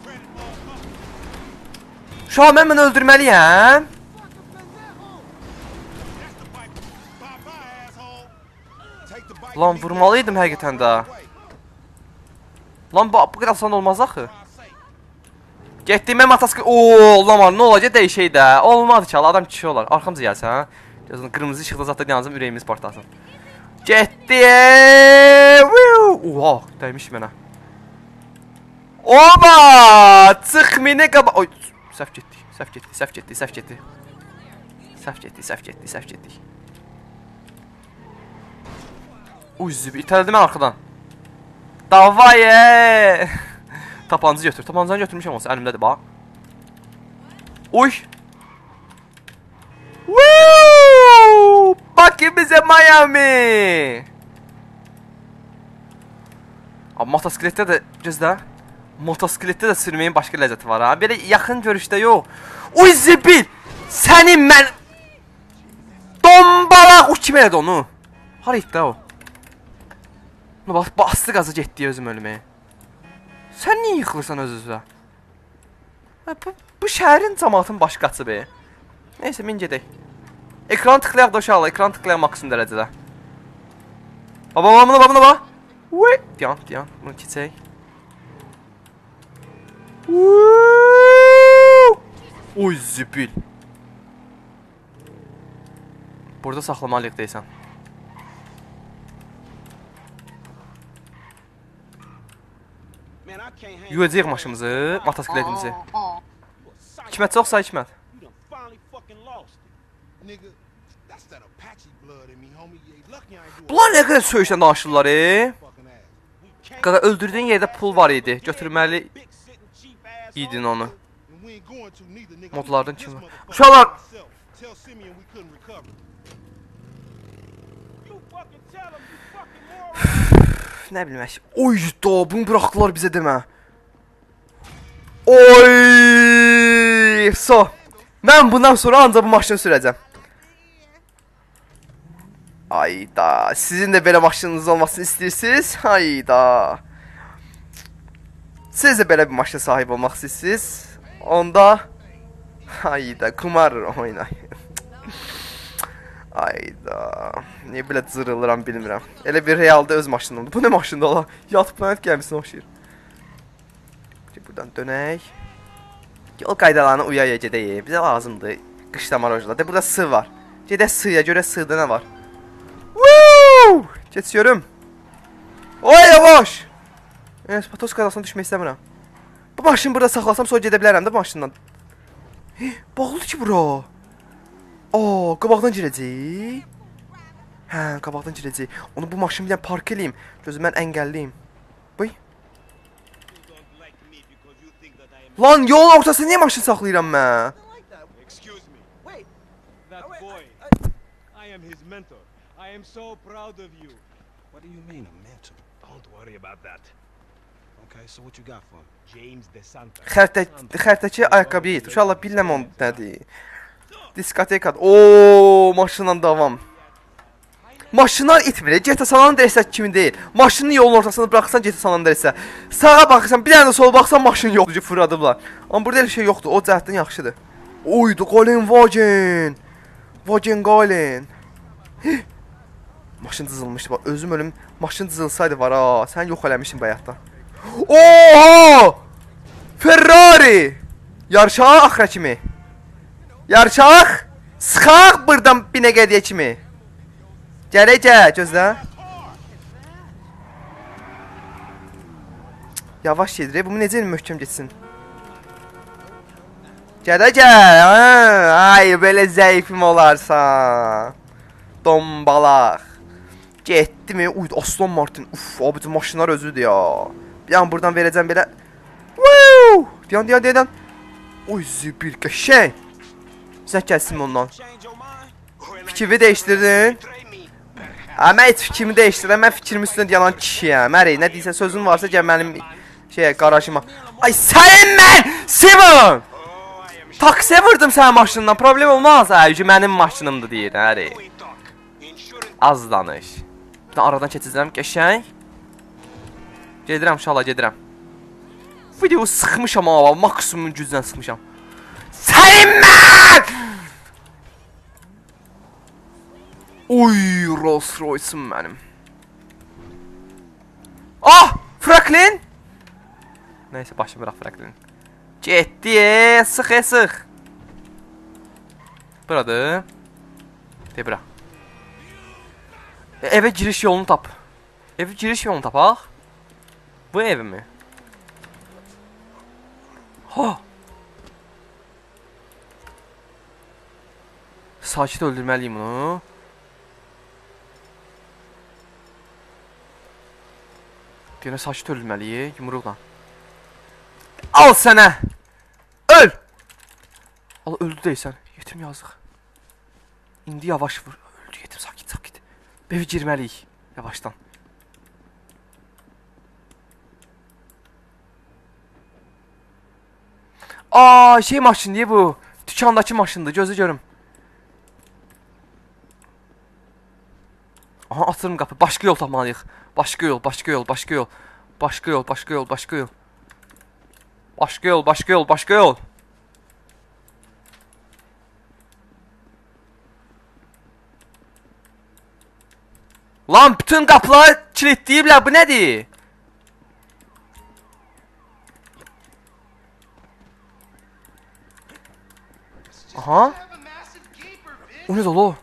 [SPEAKER 1] Şu an
[SPEAKER 2] the bike.
[SPEAKER 1] Lan vurmalıydım həqiqətən də. Lan bu, bu qədər asan olmaz axı. Getdim mən mataskı. Oo, lan nə olacaq dəyişək də. Olmadı ki, adam kişi olar. Arxamca gəlsən ha. Gözün qırmızı işıqda zətdə yanacam ürəyimiz partlasın. Getdi. Oha, dəymiş mənə. Oba! Çıx minə qaba. Oy, səhv getdik. Səhv getdik, səhv getdik, səhv getdik. Səhv getdik, səhv getdik, səhv getdik. Uy zibi, itələdi mən arxadan. Davay! e! Tapancı götür. Tapancanı götürmüşəm olsa əlimdədir bax. Uy! Woo! Bakın bizə Miami! Abi motosikletdə də gözlə. Motosikletdə də sürməyin başqa ləzzəti var ha. Belə yaxın görüşdə yox. Uy zibil! Sənin mən Dombalaq! O kim elədi onu? Hara itdi o? Nə bax, bastı qazı getdi özüm ölməyə. Sən niyə yıxılırsan öz-özünə? Hə, Bu, bu şəhərin cəmaatın başqası be. Nəysə, min gedək. Ekran tıklayaq da uşaqlar, ekran tıklayaq maksimum dərəcədə. Baba, baba, buna, buna, baba. Uy, dayan, dayan, bunu keçək. Uy, zibil. Burada saxlamalıyıq deyəsən. Yuyacağıq maşımızı, motosikletimizi. Hikmət çoxsa Hikmət? Bunlar nə qədər söyüşlə danışırlar, e? Qaqa öldürdüyün yerdə pul var idi. Götürməli
[SPEAKER 6] big sitting cheap ass.
[SPEAKER 1] idin onu.
[SPEAKER 2] And we ain't going to neither, nigga.
[SPEAKER 1] Modlardan
[SPEAKER 2] This
[SPEAKER 1] kim var?
[SPEAKER 2] motherfucker
[SPEAKER 1] Uşaqlar!
[SPEAKER 2] myself. Tell Simeon we couldn't recover.
[SPEAKER 6] You fucking tell him, you fucking moron.
[SPEAKER 1] Nə bilmək. Oy da, bunu buraxdılar bizə demə. Oy! So. Mən bundan sonra ancaq bu maşını sürəcəm. Ayda, sizin də belə maşınınız olmasını istəyirsiniz? Hayda. Siz də belə bir maşına sahib olmaq istəyirsiniz? Onda hayda kumar oynayın. Ayda. Niyə belə cırılıram bilmirəm. Elə bir realda öz maşınımdır. Bu nə maşındır ola? Yat planet gəmisinə oxşayır. Şimdi buradan dönək. Yol qaydalarına uyaya gedəyik. Bizə lazımdır qışlama rojlar. De burada sığ var. Gedək sığya görə sığda nə var? Woo! Keçiyorum. Oy yavaş. Evet, patos qazasına düşmək istəmirəm. Bu maşını burada saxlasam sonra gedə bilərəm də bu maşından. Heh, bağlıdır ki bura. Aa, qabaqdan girəcək. Hə, qabaqdan girəcək. Onu bu maşını bir dənə park eləyim. Gözüm mən əngəlliyim.
[SPEAKER 2] Am.
[SPEAKER 1] Lan yolun ortasında niyə maşın saxlayıram mən?
[SPEAKER 5] Oh, I
[SPEAKER 2] am his mentor. I am so proud of you.
[SPEAKER 7] What do you mean, a mentor?
[SPEAKER 2] Don't worry about that.
[SPEAKER 1] Xərtə xərtəki ayaqqabı it. Uşaqlar bilməm onu nədir. Diskoteka. Oo, maşınla davam. Maşınlar itmir. GTA San Andreas kimi deyil. Maşını yolun ortasında buraxsan GTA San Andreas. Sağa baxırsan, bir dənə də sola baxsan maşın yoxdur, fırladıblar. Amma burada elə şey yoxdur. O cəhətdən yaxşıdır. Oydu, Golden Wagen. Wagen Golden. Maşın cızılmışdı. Bax, özüm ölüm. Maşın cızılsaydı var ha. Sən yox eləmişdin bayaqdan. Oha! Ferrari! Yarışaq axıra kimi. Yarışaq! Sıxaq burdan binə qədiyə kimi. Gələcək, gözlə. Yavaş gedir, bu necə möhkəm getsin. Gələcək, ha? ay belə zəifim olarsan. Dombalaq. Getdimi? Uy, Aslan Martin. Uf, abi bu maşınlar özüdür ya. Bir an buradan verəcəm belə. Woo! Diyan, diyan, diyan. Uy, zibil qəşəng. Gəlsin ondan. Fikrimi dəyişdirdin. Ha, mən heç fikrimi dəyişdirəm. Mən fikrimin üstündə yanan kişiyəm. Məri, nə deyirsən, sözün varsa gəl mənim şeyə, qarajıma. Ay, sənin mən! Simon! Taksiyə vurdum sənin maşınından. Problem olmaz. Hə, ki mənim maşınımdır deyir, həri. Az danış. Bir aradan keçəcəm, qəşəng. Gedirəm, şala, gedirəm. Video sıxmışam ha, maksimum gücdən sıxmışam. Sənin mən! Oy, Rolls Royce'um mənim. Ah, Franklin! Nəysə, başım bıraq Franklin. Getdi, e, sıx, e, sıx. Buradır. De bura. E, evə giriş yolunu tap. Evə giriş yolunu tapaq. Bu ev mi? Ha! Sakit öldürməliyim bunu. Yenə sakit öldürməliyik yumruqla. Al sənə! Öl! Al öldü deysən. Yetim yazıq. İndi yavaş vur. Öldü yetim sakit sakit. Bevi girməliyik yavaşdan. Aa, şey maşın diye bu. Dükandakı maşındır. Gözü görüm. Aha atırım qapı. Başqa yol tapmalıyıq. Başqa yol, başqa yol, başqa yol. Başqa yol, başqa yol, başqa yol. Başqa yol, başqa yol, başqa yol. Lan bütün qapıları kilitləyiblər. Bu nədir? Aha. O ne dolu?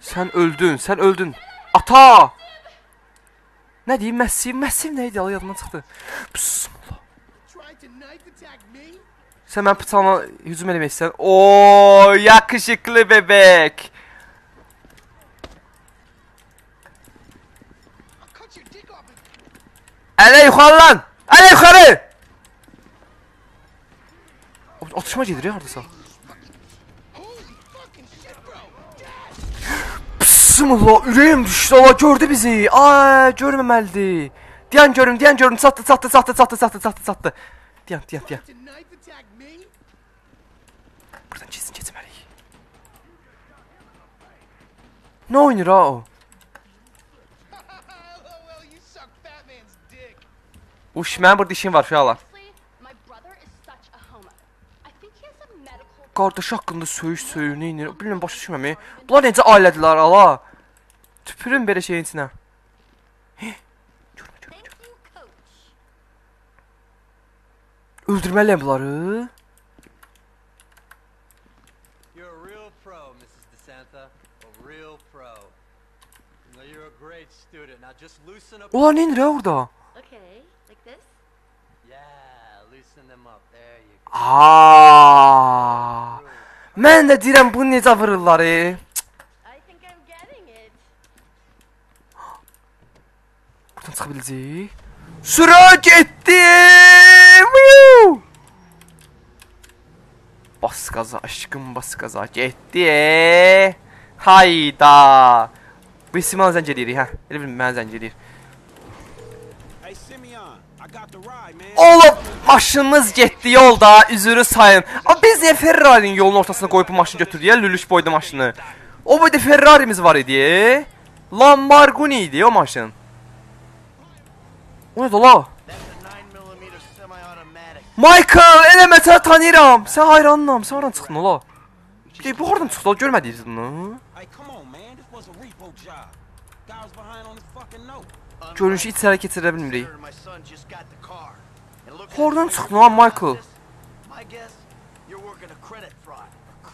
[SPEAKER 1] Sen öldün, sen öldün. Ata! Ne diyeyim? Messi, Messi neydi? Allah yadımdan çıxdı. Sen ben bıçağına hücum eləmək istəyirsən. Oo, yakışıklı bebek. Ələ yuxarı lan! Ələ yuxarı! O- Atışma gedir ya hardasa. Bismillah, ürəyim düşdü. Allah gördü bizi. Ay, görməməlidir. Diyan görüm, diyan görüm. Satdı, satdı, satdı, satdı, satdı, satdı, satdı. Diyan, diyan, diyan. Buradan kesin keçməliyik. Nə oynayır ha o? Uş, mənim burada işim var uşaqlar.
[SPEAKER 8] Medical.
[SPEAKER 1] Qardaş haqqında söyüş söyür, neynir? Bilmirəm, başa düşməm. Bunlar necə ailədilər, ala? Tüpürün belə şeyin içinə. Heh, Görmə, görmə,
[SPEAKER 8] Thank
[SPEAKER 1] görmə.
[SPEAKER 8] you, coach.
[SPEAKER 1] Öldürməliyəm bunları.
[SPEAKER 9] You're a real pro, Mrs. DeSanta. A real pro. You know, you're a great student. Now just loosen up.
[SPEAKER 1] Ulan neynir ya orada?
[SPEAKER 8] Okay, like this?
[SPEAKER 9] Yeah, loosen them up.
[SPEAKER 1] Aa! Mən də deyirəm bunu necə vururlar, e? Buradan çıxa biləcək. Sürə getdi! Woo! Bas qaza, aşkım bas qaza, getdi. e. Hayda. Bu Siman zəng edir, hə? Elə bil mən zəng edir. Oğlum maşınınız getdi yolda, üzürü sayın. Amma biz niyə Ferrari'nin yolun ortasına qoyub bu maşını götürdük ya, lülüş boyda maşını. O boyda Ferrari'miz var idi. Lamborghini idi o maşın. O nədir la?
[SPEAKER 6] That's a 9mm semi-automatic.
[SPEAKER 1] Michael, eləmə səni tanıyıram. Sən hayranlam, sən oradan çıxdın ola. Bir bu hardan çıxdı? Görmədiniz bunu?
[SPEAKER 2] Hey, come on, man. This was a repo job. Guy was behind on his fucking note.
[SPEAKER 1] Görünüşü bilmirik.
[SPEAKER 6] Car. And look at
[SPEAKER 1] Oradan çıxdın lan Michael.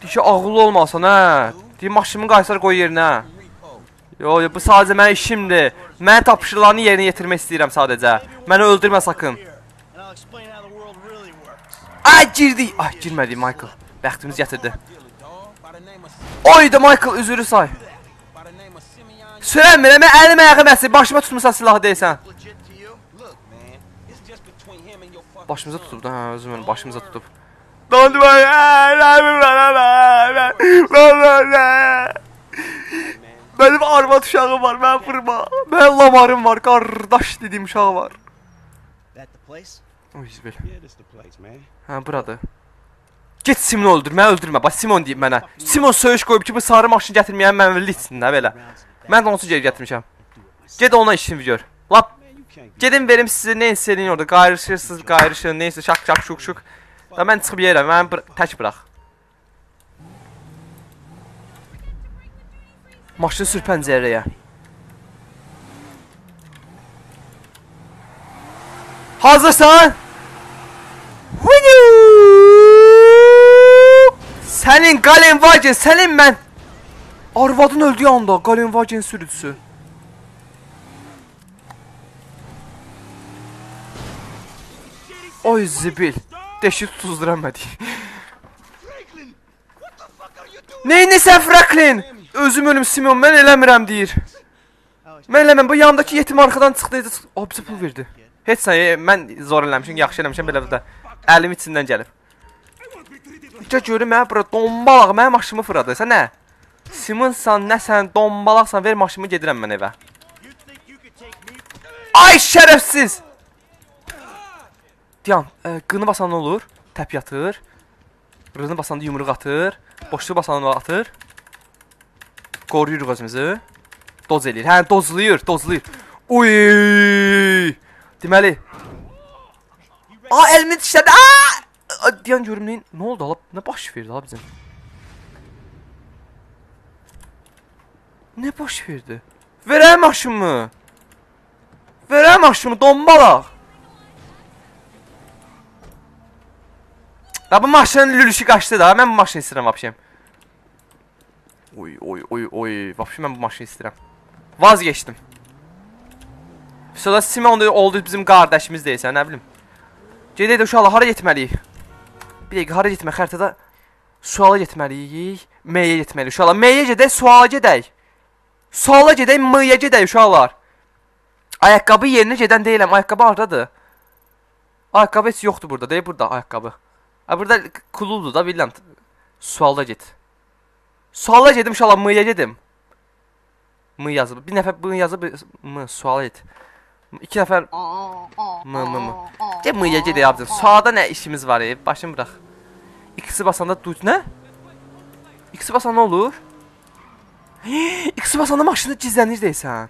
[SPEAKER 1] Ki, ağıllı olmasan hə. Deyir maşınımı qaysar qoy yerinə. Yo, yo, bu sadəcə mənim işimdir. Mən tapşırıqlarını yerinə yetirmək istəyirəm sadəcə. Məni öldürmə sakın. Ay girdi. Ay girmədi Michael. Bəxtimiz gətirdi.
[SPEAKER 2] Of
[SPEAKER 1] Oyda Michael üzürü say. Sürənmirəm, mən əlim ayağım əsir. Başıma tutmusan
[SPEAKER 2] your fucking
[SPEAKER 1] Başımıza tutub da, hə, özüm öyle başımıza tutub. Dondu mən. Mənim arvad uşağı var, mən vurma. Mənim lamarım var, qardaş dediyim uşağı var.
[SPEAKER 7] The place,
[SPEAKER 3] man.
[SPEAKER 1] Hə, buradır. Get Simonu öldür, məni öldürmə. Bax Simon deyib mənə. Simon söyüş qoyub ki, bu sarı maşını gətirməyən mənvili içsin də belə. Mən onsuz geri gətirmişəm. Ged ona işini gör. Lap gedin verim sizə nə istəyin orada. Qayrışırsınız, qayrışın, neysə şak şak şuk şuk. Da mən çıxıb yerəm, məni bıra- tək burax. Maşını sür pəncərəyə. Hazırsan? Sənin Galen Wagen, sənin mən. Arvadın öldüyü anda Galen Wagen sürücüsü. Oy zibil. Deşi tutuzduranmadı. Neyini sən Franklin? Özüm ölüm Simon, mən eləmirəm deyir. Mən eləməm, bu yandakı yetim arxadan çıxdı, o bizə pul verdi. Heç sən, e, mən zor eləmişəm, yaxşı eləmişəm belə də. Əlim içindən gəlib. Necə görüm mən bura dombalaq, mənim maşımı fırladı. Sən nə? Simonsan, nə sən, dombalaqsan, ver maşımı gedirəm mən evə. Ay şərəfsiz! Diyan, e, qını basan olur? Təp yatır. Rını basanda yumruq atır. Boşluğu basanda atır. Qoruyuruq özümüzü. Doz eləyir. Hə, dozlayır, dozlayır. Uy! Deməli. A, əlimi dişlədi. A! Diyan görüm nə, oldu? Nə baş verdi ala bizim? Nə baş verdi? Verəm maşımı. Verəm maşımı, dombalaq. Da bu maşının lülüşü qaçdı da. Mən bu maşını istəyirəm vəbşəm. Oy, oy, oy, oy. Vəbşə mən bu maşını istəyirəm. Vazgeçdim. Sonra Simon da oldu bizim qardaşımız deyilsən, nə bilim. Gedək də uşaqlar hara getməliyik? Bir dəqiqə hara getmək? Xəritədə suala getməliyik. M-yə getməliyik uşaqlar. M-yə gedək, suala gedək. Suala gedək, M-yə gedək uşaqlar. Ayaqqabı yerinə gedən deyiləm. Ayaqqabı hardadır? Ayaqqabı heç yoxdur burada. Deyir burada ayaqqabı. Ha burada kululdur da bilirəm. Sualda get. Suala gedim uşaqlar, M-yə gedim. M yazıb. Bir nəfər bunu yazıb, M suala et. İki nəfər M M M. Gəl M-yə gedə yapdın. Sualda nə işimiz var? Başını burax. X-i basanda duyt nə? X-i basanda nə olur? X-i basanda maşını gizlənir deyəsən.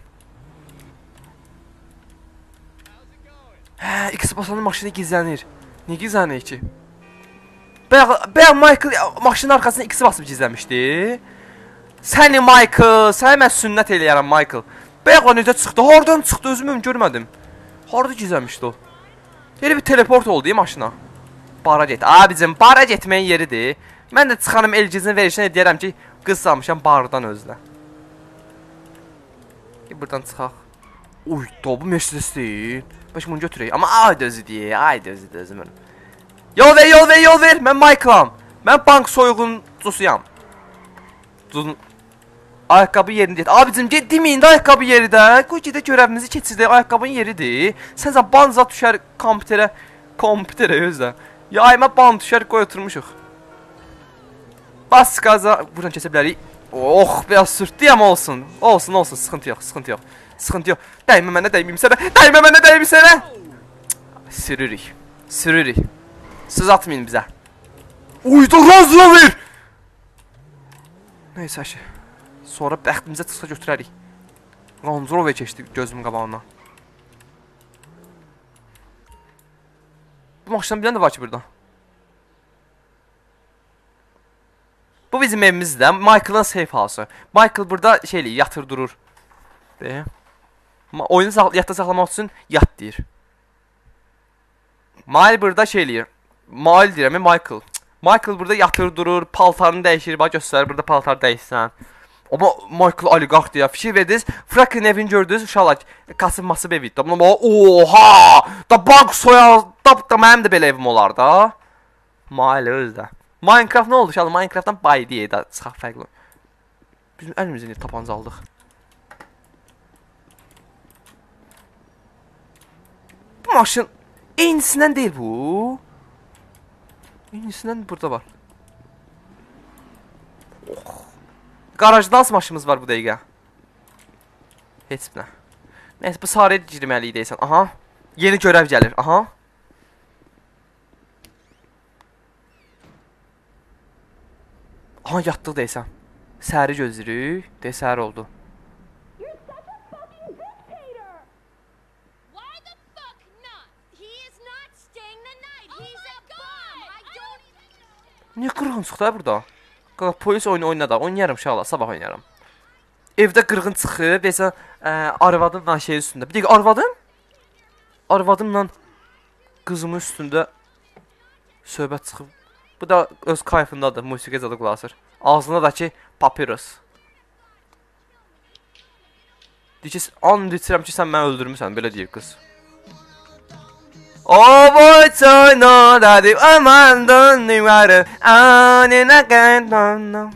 [SPEAKER 1] Hə, X Tsubasa-nın maşını gizlənir. Niyə gizlənir ki? Bayaq, bayaq Michael maşının arxasına ikisi basıb gizləmişdi. Səni Michael, səni mən sünnət eləyərəm Michael. Bayaq o necə çıxdı? Hardan çıxdı özümü görmədim. Harda gizlənmişdi o? Elə bir teleport oldu maşına. Bara get. Abicim, bara getməyin yeridir. Mən də çıxanım Elgizin verişinə deyərəm ki, qız salmışam bardan özlə. Gel buradan çıxaq. Uy, bu Mercedes deyil. Baş bunu götürək. Amma ay özü deyil, ay özü özü mənim. Yol ver, yol ver, yol ver. Mən Michaelam. Mən bank soyğuncusuyam. Dun Ayaqqabı yerində. Abicim, get deməyin də ayaqqabı yeri də. Qoy gedə görəvimizi keçirdək. Ayaqqabının yeridir. Sən sən banza düşər kompüterə, kompüterə özlə. Yayma band düşər qoy oturmuşuq. Bas qaza. Buradan keçə bilərik. Oh, biraz sürtdü amma olsun. Olsun, olsun. Sıxıntı yox, sıxıntı yox. Sıxıntı yox. Dəymə mənə, dəyməyim sənə. Dəymə mənə, dəyməyim sənə. Cık, Sürürük. Sürürük. Söz atmayın bizə. Uydu razı ver. Neyse şey. Sonra bəxtimizə çıxsa götürərik. Rover keçdi gözümün qabağından. Bu maşından bilən də var ki burada. Bizim evimizdə. Michael'ın safe house'u. Michael burada şey eləyir, yatır durur. De. Ma- Oyunu sax yatda saxlamaq üçün yat deyir. Mail burada şey eləyir. Mail deyirəm, Michael. Cık, Michael burada yatır durur, paltarını dəyişir, bax göstərir burada paltar dəyişsən. Amma Michael oliqarx deyə fikir verdiniz. Frakin evini gördünüz, uşaqlar kasıb masıb evi. Da buna bax, oha! Da bank soya, da, da mənim də belə evim olar da. Mail özdə. Minecraft nə oldu uşaqlar? Minecraftdan bay deyə də çıxaq fərqli. Bizim əlimizə niyə tapanca aldıq? Bu maşın eynisindən deyil bu. Eynisindən burada var. Oh. Garajda az maşınımız var bu dəqiqə. Heç nə. Nəysə bu sarıya girməli deyəsən. Aha. Yeni görəv gəlir. Aha. Aha yatdıq deyəsən. Səhəri gözləyirik. De səhər oldu.
[SPEAKER 8] You're such a fucking dictator! Why the fuck not? He is not staying the night. He's a bum. I don't.
[SPEAKER 1] Niyə qırğın çıxdı ha burada? Qala polis oyunu oynada. Oynayaram uşaqlar, sabah oynayaram. Evdə qırğın çıxıb, desən, ə, arvadımla şey üstündə. Bir dəqiqə arvadım? Arvadımla qızımın üstündə söhbət çıxıb. Bu da öz kayfındadır, musiqiyə zadı qulaq asır. Ağzında da ki, papirus. Deyir ki, and içirəm ki, sən məni öldürmüsən, belə deyir qız. No that you aman anina can no.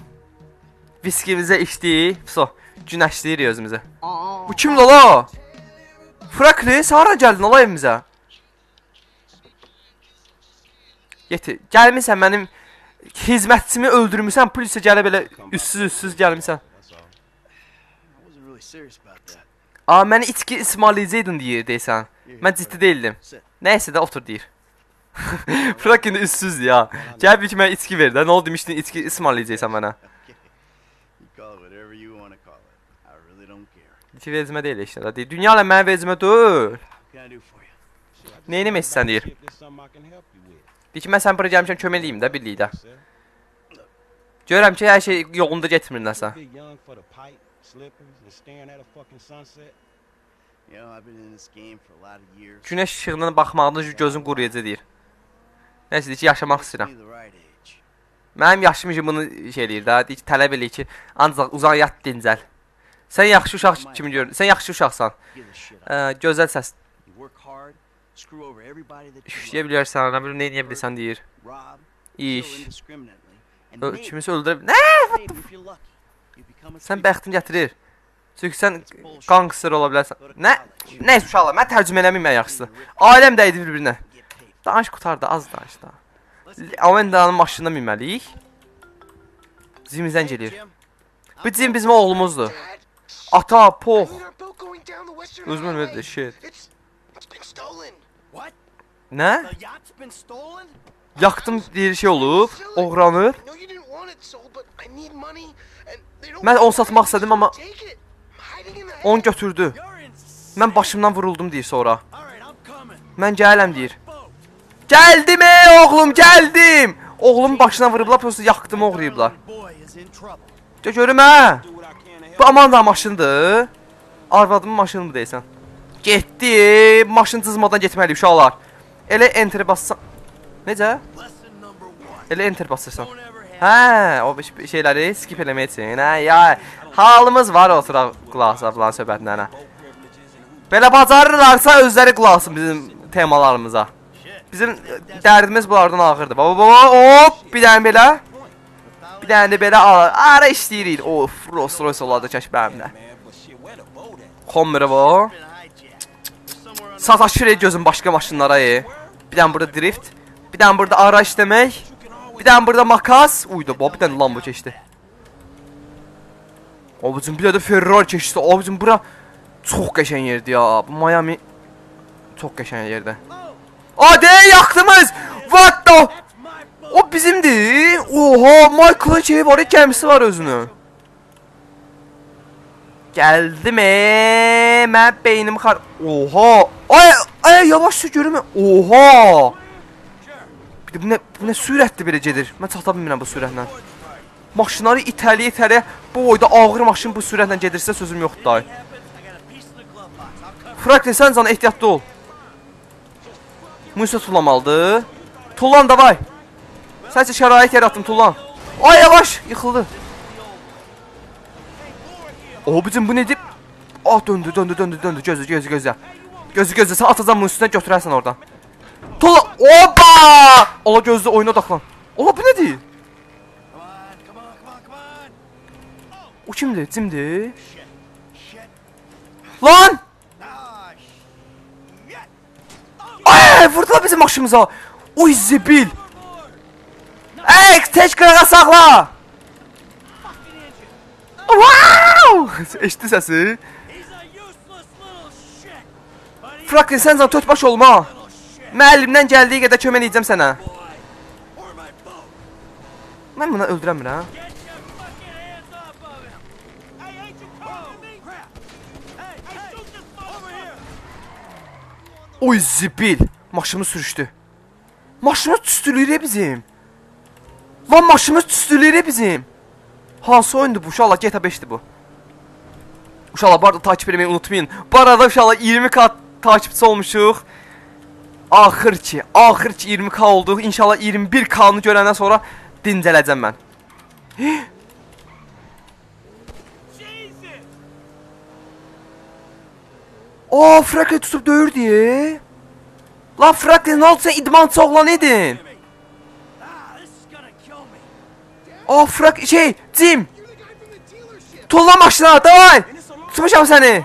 [SPEAKER 1] Viskimizə içdik. So, günəşləyirik özümüzə. Bu kimdir la? Frakli, hara gəldin ola evimizə? Yetir. Gəlmisən mənim hizmətçimi öldürmüsən, polisə gələ belə üssüz-üssüz gəlmisən.
[SPEAKER 7] I wasn't really serious about that.
[SPEAKER 1] A, məni içki ismarlayıcıydın deyir deyəsən. Mən ciddi değildim.
[SPEAKER 7] Sit.
[SPEAKER 1] Nəysə də otur deyir. Frakin də üssüz ya. Gəl bir ki mənə içki ver də. Nə oldu demişdin içki ismarlayacaqsan mənə.
[SPEAKER 7] Okay. You call it whatever you want to call it. I really don't care.
[SPEAKER 1] İçki vecimə deyil işte. də Deyir, dünya ilə mənim vecimə deyil.
[SPEAKER 7] What can I do for you?
[SPEAKER 1] Nə eləmək istəsən deyir. Deyir ki, mən sən bura gəlmişəm kömək eləyim də birlikdə. Görürəm ki, hər şey yolunda getmir nəsə. Günəş işığından baxmaqda gözün quruyacaq deyir. Nəsə deyir ki, yaşamaq istəyirəm. Mənim yaşım kimi bunu şey eləyir də. Deyir ki, tələb eləyir ki, ancaq uzaq yat dincəl. Sən yaxşı uşaq kimi görün. Sən yaxşı uşaqsan. Ə, gözəl səs.
[SPEAKER 7] You work hard, screw over everybody that you
[SPEAKER 1] İşləyə
[SPEAKER 7] love,
[SPEAKER 1] bilərsən, nə bilim nə edə bilirsən deyir. İş. Kimisə öldürə Nə?
[SPEAKER 7] maybe if you're lucky, you become a
[SPEAKER 1] Sən bəxtin gətirir. Çünki sən gangster ola bilərsən. Nə? Nə uşaqlar, mən tərcümə eləməyim yaxşısı. Ailəm də idi bir-birinə. Danış qutardı, az danış da. Avendanın maşınına minməliyik. Zimizdən gəlir.
[SPEAKER 7] Jim.
[SPEAKER 1] Bu Cim bizim oğlumuzdur. Ata, pox. Özümün verdi shit. Nə?
[SPEAKER 7] Yacht's been stolen?
[SPEAKER 1] Yaxdım deyir şey olub, oğranır. Mən onu satmaq istədim amma onu götürdü. Mən başımdan vuruldum deyir sonra. Mən gələm deyir. Gəldim ey oğlum, gəldim. Oğlumun başına vurublar, prosta yaxdım oğrayıblar. Görüm hə. Bu Amanda maşındır. Arvadımın maşınıdır deyəsən. Getdi. Maşın cızmadan getməliyik uşaqlar. Elə enter bassan. Necə?
[SPEAKER 7] Lesson number one.
[SPEAKER 1] Elə enter basırsan.
[SPEAKER 7] Don't ever have
[SPEAKER 1] Hə, o bir şeyləri skip eləmək üçün. Hə, ya halımız var oturaq qulaq asaq falan söhbətlərə. Belə bacarırlarsa özləri qulaq asın bizim temalarımıza. Bizim e, dərdimiz bunlardan ağırdır. Baba baba hop bir dənə belə. Bir dənə də belə al- ara işləyirik. Of, Rolls Royce olardı kəş mənimlə.
[SPEAKER 2] Man, but
[SPEAKER 1] Sataşır ey gözüm başqa maşınlara ey. Bir dənə burada drift. Bir dənə burada ara işləmək. Bir dənə burada makas. Uydu, bu bir dənə Lambo keçdi. Abicim bir də Ferrari keçdi. Abicim bura çox qəşəng yerdir ya. Bu Miami çox qəşəng yerdir. Adi yaxdımız. What the? O bizimdir. Oha, Michael'ın şeyi var, ya, gəmisi var özünün. Gəldim e, mən beynim xar. Oha! Ay, ay yavaş sür görüm. Oha! Bir də bu nə bu nə sürətli belə gedir. Mən çata bilmirəm bu sürətlə. Maşınları itəliyə itəliyə bu boyda ağır maşın bu sürətlə gedirsə sözüm yoxdur dayı. Franklin sən canı ehtiyatlı ol. Musa tullamalıdır. Tullan davay. Sənsə şərait yaratdım tullan. Ay yavaş yıxıldı. O bizim bu nedir? Ah döndü döndü döndü döndü gözü gözü gözü. Gözü sən atacağım bunun üstünə götürərsən oradan. Tulla. Oba! Ola gözlü oyuna odaqlan. Ola bu
[SPEAKER 7] on.
[SPEAKER 1] O kimdir? Cimdir. Lan! Ay vurdular bizim maşımıza. Oy zibil. Ey tez qırağa saxla. Wow! Eşitdi səsi. Franklin sən can tört baş olma.
[SPEAKER 7] a little shit.
[SPEAKER 1] Müəllimdən gəldiyi qədər kömək edəcəm sənə.
[SPEAKER 7] Boy. Or my boat.
[SPEAKER 1] Mən bunu öldürəmirəm.
[SPEAKER 7] Get your fucking hands off of him.
[SPEAKER 2] Hey, ain't you coming to me?
[SPEAKER 7] Crap. Hey, hey,
[SPEAKER 2] shoot this
[SPEAKER 7] over here.
[SPEAKER 1] Oy zibil. Maşımı sürüşdü. Maşımız tüstülüyür bizim. Lan maşımız tüstülüyür bizim. Hansı oyundur bu? Uşaqlar GTA 5'dir bu. Uşaqlar bu arada takip etmeyi unutmayın. Bu arada uşaqlar 20k takipçisi olmuşuq. Axır ki, axır ki 20k olduq. İnşallah 21k-nı görəndən sonra dincələcəm mən. Aa, Franklin tutub döyür deyə. Lan Franklin, nə oldu sən idmançı oğlan
[SPEAKER 7] me.
[SPEAKER 1] Aa, Frank, şey, Jim. Tulla maşına, davay. Tutmuşam səni.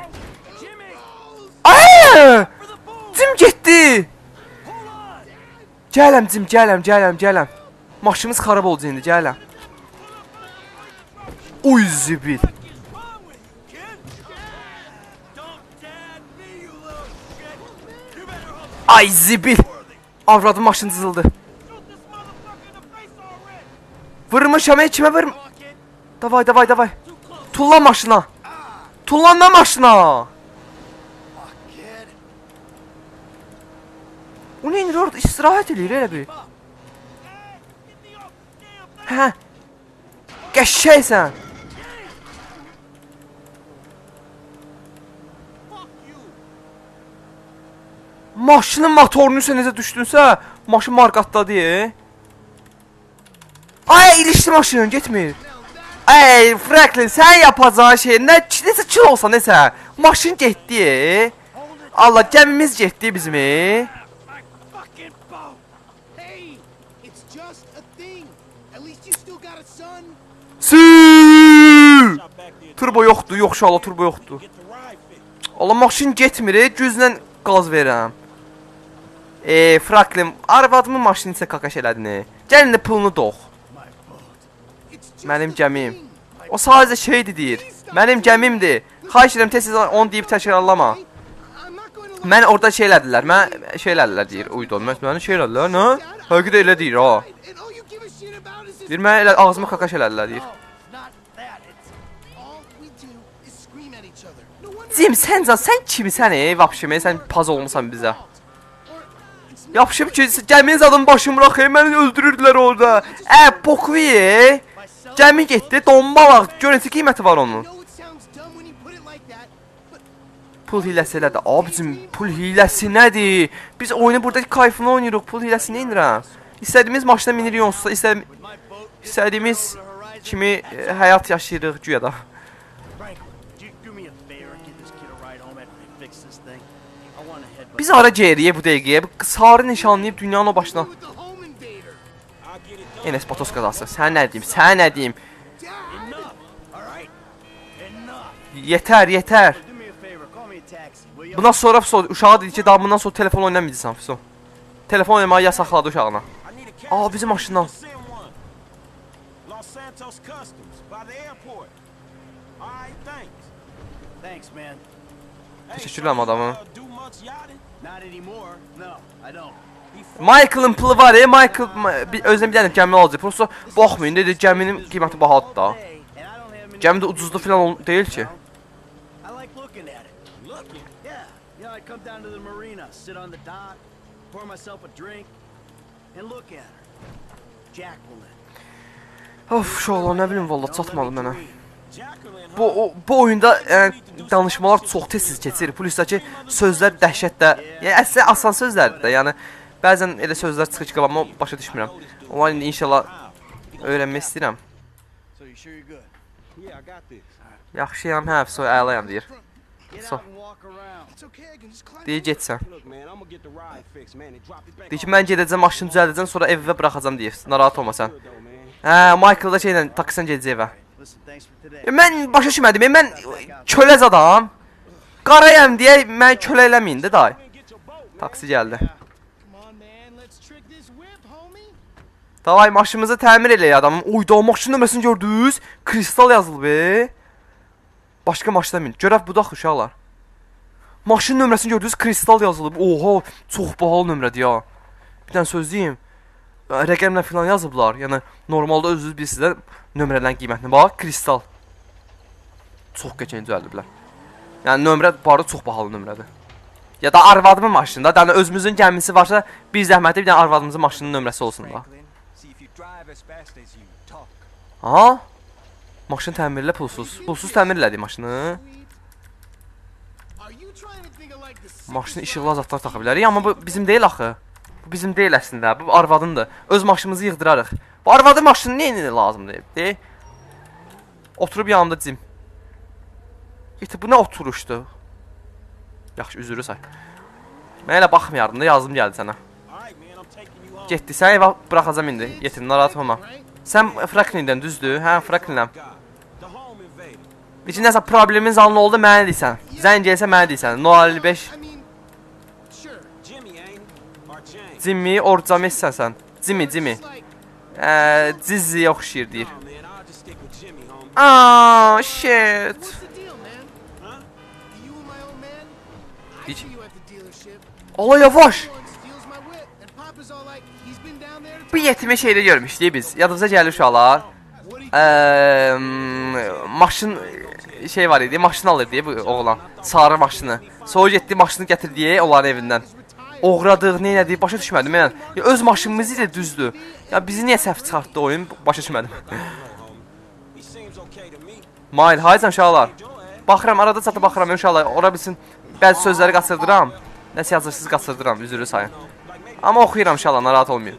[SPEAKER 7] Jimmy,
[SPEAKER 1] Ay!
[SPEAKER 7] for the boom.
[SPEAKER 1] Jim getdi.
[SPEAKER 7] Hold on.
[SPEAKER 1] Gələm Jim, gələm, gələm, gələm. Maşınımız xarab oldu indi, gələm. Uy zibil.
[SPEAKER 7] What's wrong with you, kid? Don't dad me, you little shit. You better hope
[SPEAKER 1] Ay zibil. Avradım maşın cızıldı.
[SPEAKER 2] Shoot this motherfucker in the face already!
[SPEAKER 1] Vurmuşam, ey kimə vurm?
[SPEAKER 7] kid.
[SPEAKER 1] Davay, davay, davay.
[SPEAKER 7] Too close.
[SPEAKER 1] Tulla maşına. Tullanma maşına.
[SPEAKER 7] Kid.
[SPEAKER 1] O nə inir orada? İstirahət eləyir elə bir.
[SPEAKER 2] Get me off the damn thing!
[SPEAKER 1] Hə. Qəşşəksən.
[SPEAKER 2] Fuck you!
[SPEAKER 1] Maşının motorunu sən necə düşdünsə, maşın marqatdadı. e. Ay, ilişdi maşın, getmir. Ey, Franklin, sən yapacağın şey nə necə kil olsa nəsə. Maşın getdi. e. Allah, gəmimiz getdi bizim. Sü! Turbo yoxdur, yox şala turbo yoxdur. Allah maşın getmir, güclə qaz verirəm. E, Franklin, arvadımın maşını isə kakaş elədin. Gəlin də pulunu
[SPEAKER 6] just
[SPEAKER 1] Mənim gəmim. O sadəcə şeydir deyir. Mənim gəmimdir. Xahiş edirəm tez-tez onu deyib təkrarlama. Mən orada şey elədilər. Mən şey elədilər deyir. Uydu. Mən məni şey elədilər, nə? Həqiqətən elə deyir ha. Deyir mən elə ağzıma kakaş elədilər deyir. Cim sən can sən kimisən ey? Vapşimə sən paz olmusan bizə. Yapışıb ki, gəminin zadını başımı bırakayım, məni öldürürdülər orada. Ə, boku ye. Gəmi getdi, dombalaq. Görün ki, qiyməti var onun. Pul hiləsi elədir. Abicim, pul hiləsi nədir? Biz oyunu buradakı kayfını oynayırıq. Pul hiləsini indirəm. İstədiyimiz maşına minirik onsuz da, istədiyimiz kimi e, həyat yaşayırıq güya da. Biz ara geriyə bu dəqiqəyə. Sarı nişanlayıb dünyanın o başına. Enes Batos qazası. Sən nə deyim? Sən nə deyim? Yetər, yetər. Bundan sonra uşağa dedi ki, daha bundan sonra telefon oynamayacaqsan. Telefon oynamağı yasakladı uşağına.
[SPEAKER 2] I need a cab
[SPEAKER 1] Aa, bizim maşından.
[SPEAKER 2] Send one. Los Santos Customs by the airport. All right, thanks.
[SPEAKER 7] Thanks, man.
[SPEAKER 2] Hey,
[SPEAKER 1] Teşekkür
[SPEAKER 2] so
[SPEAKER 1] ederim
[SPEAKER 2] you,
[SPEAKER 1] adamım.
[SPEAKER 2] uh, do much yachting?
[SPEAKER 7] Not anymore. No, I don't.
[SPEAKER 2] He from-
[SPEAKER 1] Michael'ın pulu var ya, Michael ma- bir özünə bir dənə gəmi alacaq. Prosta baxmayın dedi, gəminin qiyməti bahadır da.
[SPEAKER 7] Hey, and I don't have many
[SPEAKER 1] Gəmi də ucuzlu falan ol- deyil ki.
[SPEAKER 7] I like looking at it.
[SPEAKER 2] Looking.
[SPEAKER 7] Yeah, you know, I come down to the marina, sit on the dock, pour myself a drink, and look at her. Jacqueline.
[SPEAKER 1] Of, uşaqlar nə bilim valla çatmadı mənə. Bu o, bu oyunda yəni, danışmalar çox tez-tez keçir. Plusdakı sözlər dəhşət də, yəni əslində asan sözlərdir də. Yəni bəzən elə sözlər çıxır ki, amma başa düşmürəm. Onlar indi inşallah öyrənmək istəyirəm. Yaxşıyam, hə, so əlayam deyir.
[SPEAKER 7] Get
[SPEAKER 1] So-
[SPEAKER 7] out and walk around.
[SPEAKER 6] It's okay, I can just climb.
[SPEAKER 1] Deyir getsən.
[SPEAKER 2] Look, man, I'm gonna get the ride fixed, man, and drop it back
[SPEAKER 1] Deyir ki,
[SPEAKER 2] off.
[SPEAKER 1] mən gedəcəm, maşını düzəldəcəm, sonra evə buraxacam deyir. Narahat olma sən.
[SPEAKER 2] Good though, man.
[SPEAKER 1] Hə, Michael da şeylə taksisən gedəcək evə.
[SPEAKER 7] Listen, thanks for today.
[SPEAKER 1] E, Mən başa düşmədim. e, Mən köləz adam. Qarayam deyə mən kölə eləməyin də day.
[SPEAKER 2] Get your boat, man.
[SPEAKER 1] Taksi gəldi.
[SPEAKER 6] Come on, man, let's trick this whip, homie.
[SPEAKER 1] Davay maşınımızı təmir eləyə adamım. Uyda o maşının nömrəsini gördünüz? Kristal yazılıb be. Başqa maşına min. Görəv budaq uşaqlar. Maşının nömrəsini gördünüz? Kristal yazılıb. Oha, çox bahalı nömrədir ya. Bir dənə söz deyim. Rəqəmlə filan yazıblar. Yəni normalda özünüz bilirsiniz də nömrələrin qiymətini bax, kristal. Çox qəşəng düzəldiblər. Yəni nömrə arada çox bahalı nömrədir. Ya da arvadımın maşınında, yəni özümüzün gəmisi varsa, bir zəhməti bir dənə arvadımızın maşının nömrəsi olsun da. Ha? Maşın təmirlə pulsuz. Pulsuz təmir elədi maşını. Maşını işıqlı azadlar taxa bilərik, amma bu bizim deyil axı. Bu bizim deyil əslində. Bu arvadındır. Öz maşınımızı yığdırarıq. Bu arvadın maşını edə lazımdır? De. Oturub yanımda cim. İti bu nə oturuşdu? Yaxşı, üzürü say. Mən elə baxmayardım da yazdım gəldi sənə. Getdi, sən evə buraxacam indi. Yetin, narahat olma. Sən Franklin'dən düzdür? Hə, Franklin'əm.
[SPEAKER 2] God, the home invader.
[SPEAKER 1] Heç nəsə problemin zallı oldu, mənə deyirsən. Zəng gəlsə mənə deyirsən. No 55
[SPEAKER 6] I mean, sure.
[SPEAKER 2] Jimmy, ain't it? Or James?
[SPEAKER 1] Jimmy Orcamesən sən. Jimmy, Jimmy.
[SPEAKER 6] It's like,
[SPEAKER 1] Eee, Cizi oxşayır deyir.
[SPEAKER 2] Oh, man, I'll just stick with Jimmy, homie.
[SPEAKER 1] Aa, shit.
[SPEAKER 6] what's the deal, man?
[SPEAKER 2] Huh?
[SPEAKER 6] You and my old man? I
[SPEAKER 1] Did
[SPEAKER 6] see
[SPEAKER 1] you-
[SPEAKER 6] you at the dealership.
[SPEAKER 1] Ola yavaş.
[SPEAKER 6] Someone steals my whip, and Papa's all like, he's been down there to
[SPEAKER 1] Bu yetimi şeydə görmüşdük biz. Yadımıza gəlir uşaqlar.
[SPEAKER 6] What do you
[SPEAKER 1] Eee, maşın şey var idi, maşın alırdı bu oğlan. Sarı maşını. Sonra getdi maşını gətirdi onların evindən. Oğradıq, nə elədik, başa düşmədim mən. Ya öz maşınımız idi düzdür. Ya bizi niyə səhv çıxartdı oyun, başa düşmədim. Mail, haycan uşaqlar. Baxıram, arada çatı baxıram inşallah. Ora bilsin bəzi sözləri qaçırdıram. Nəsə yazırsız qaçırdıram, üzrü sayın. Amma oxuyuram inşallah, narahat olmayın.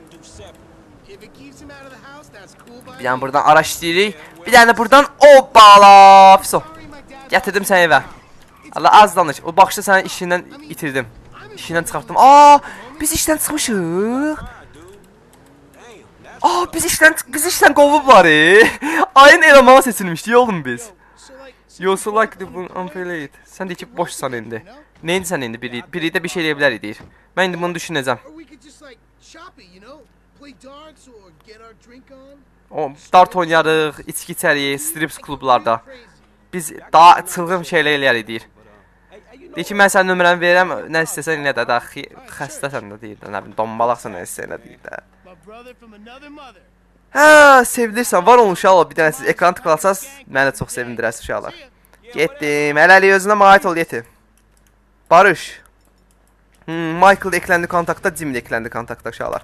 [SPEAKER 1] Bir dənə buradan araşdırırıq. Bir dənə də buradan obala. Fiso.
[SPEAKER 6] Sorry, my dad.
[SPEAKER 1] Gətirdim səni evə. Allah az danış. O baxışda səni işindən itirdim. İşindən çıxartdım. Aa, biz işdən çıxmışıq. Aa, biz işdən biz işdən qovublar. e. Ayın elemanı seçilmişdik oğlum biz.
[SPEAKER 6] So like, so
[SPEAKER 1] You also like the unfairly. Sən də ki boşsan indi. Neydi sən indi biri? Biri də bir şey eləyə bilər deyir. Mən indi bunu düşünəcəm.
[SPEAKER 6] or we could just like shop it, you know? Play darts or get our drink on.
[SPEAKER 1] O dart oynayarıq, içki içərik, strips klublarda. Biz daha çılğın şeylər eləyərik deyir. Deyir ki, mən sənin nömrəni verirəm, nə istəsən elə də, daha xi- xəstəsən də deyir də, nə bilim, dombalaqsan nə istəsən də deyir də. Hə, sevilirsən, var olun uşaqlar, bir dənə siz ekran tıklasanız, məni də çox sevindirəsiz uşaqlar. Getdim, hələlik özünə mait ol, yeti. Barış. Hmm, Michael eklendi kontakta, Jim de eklendi kontakta uşaqlar.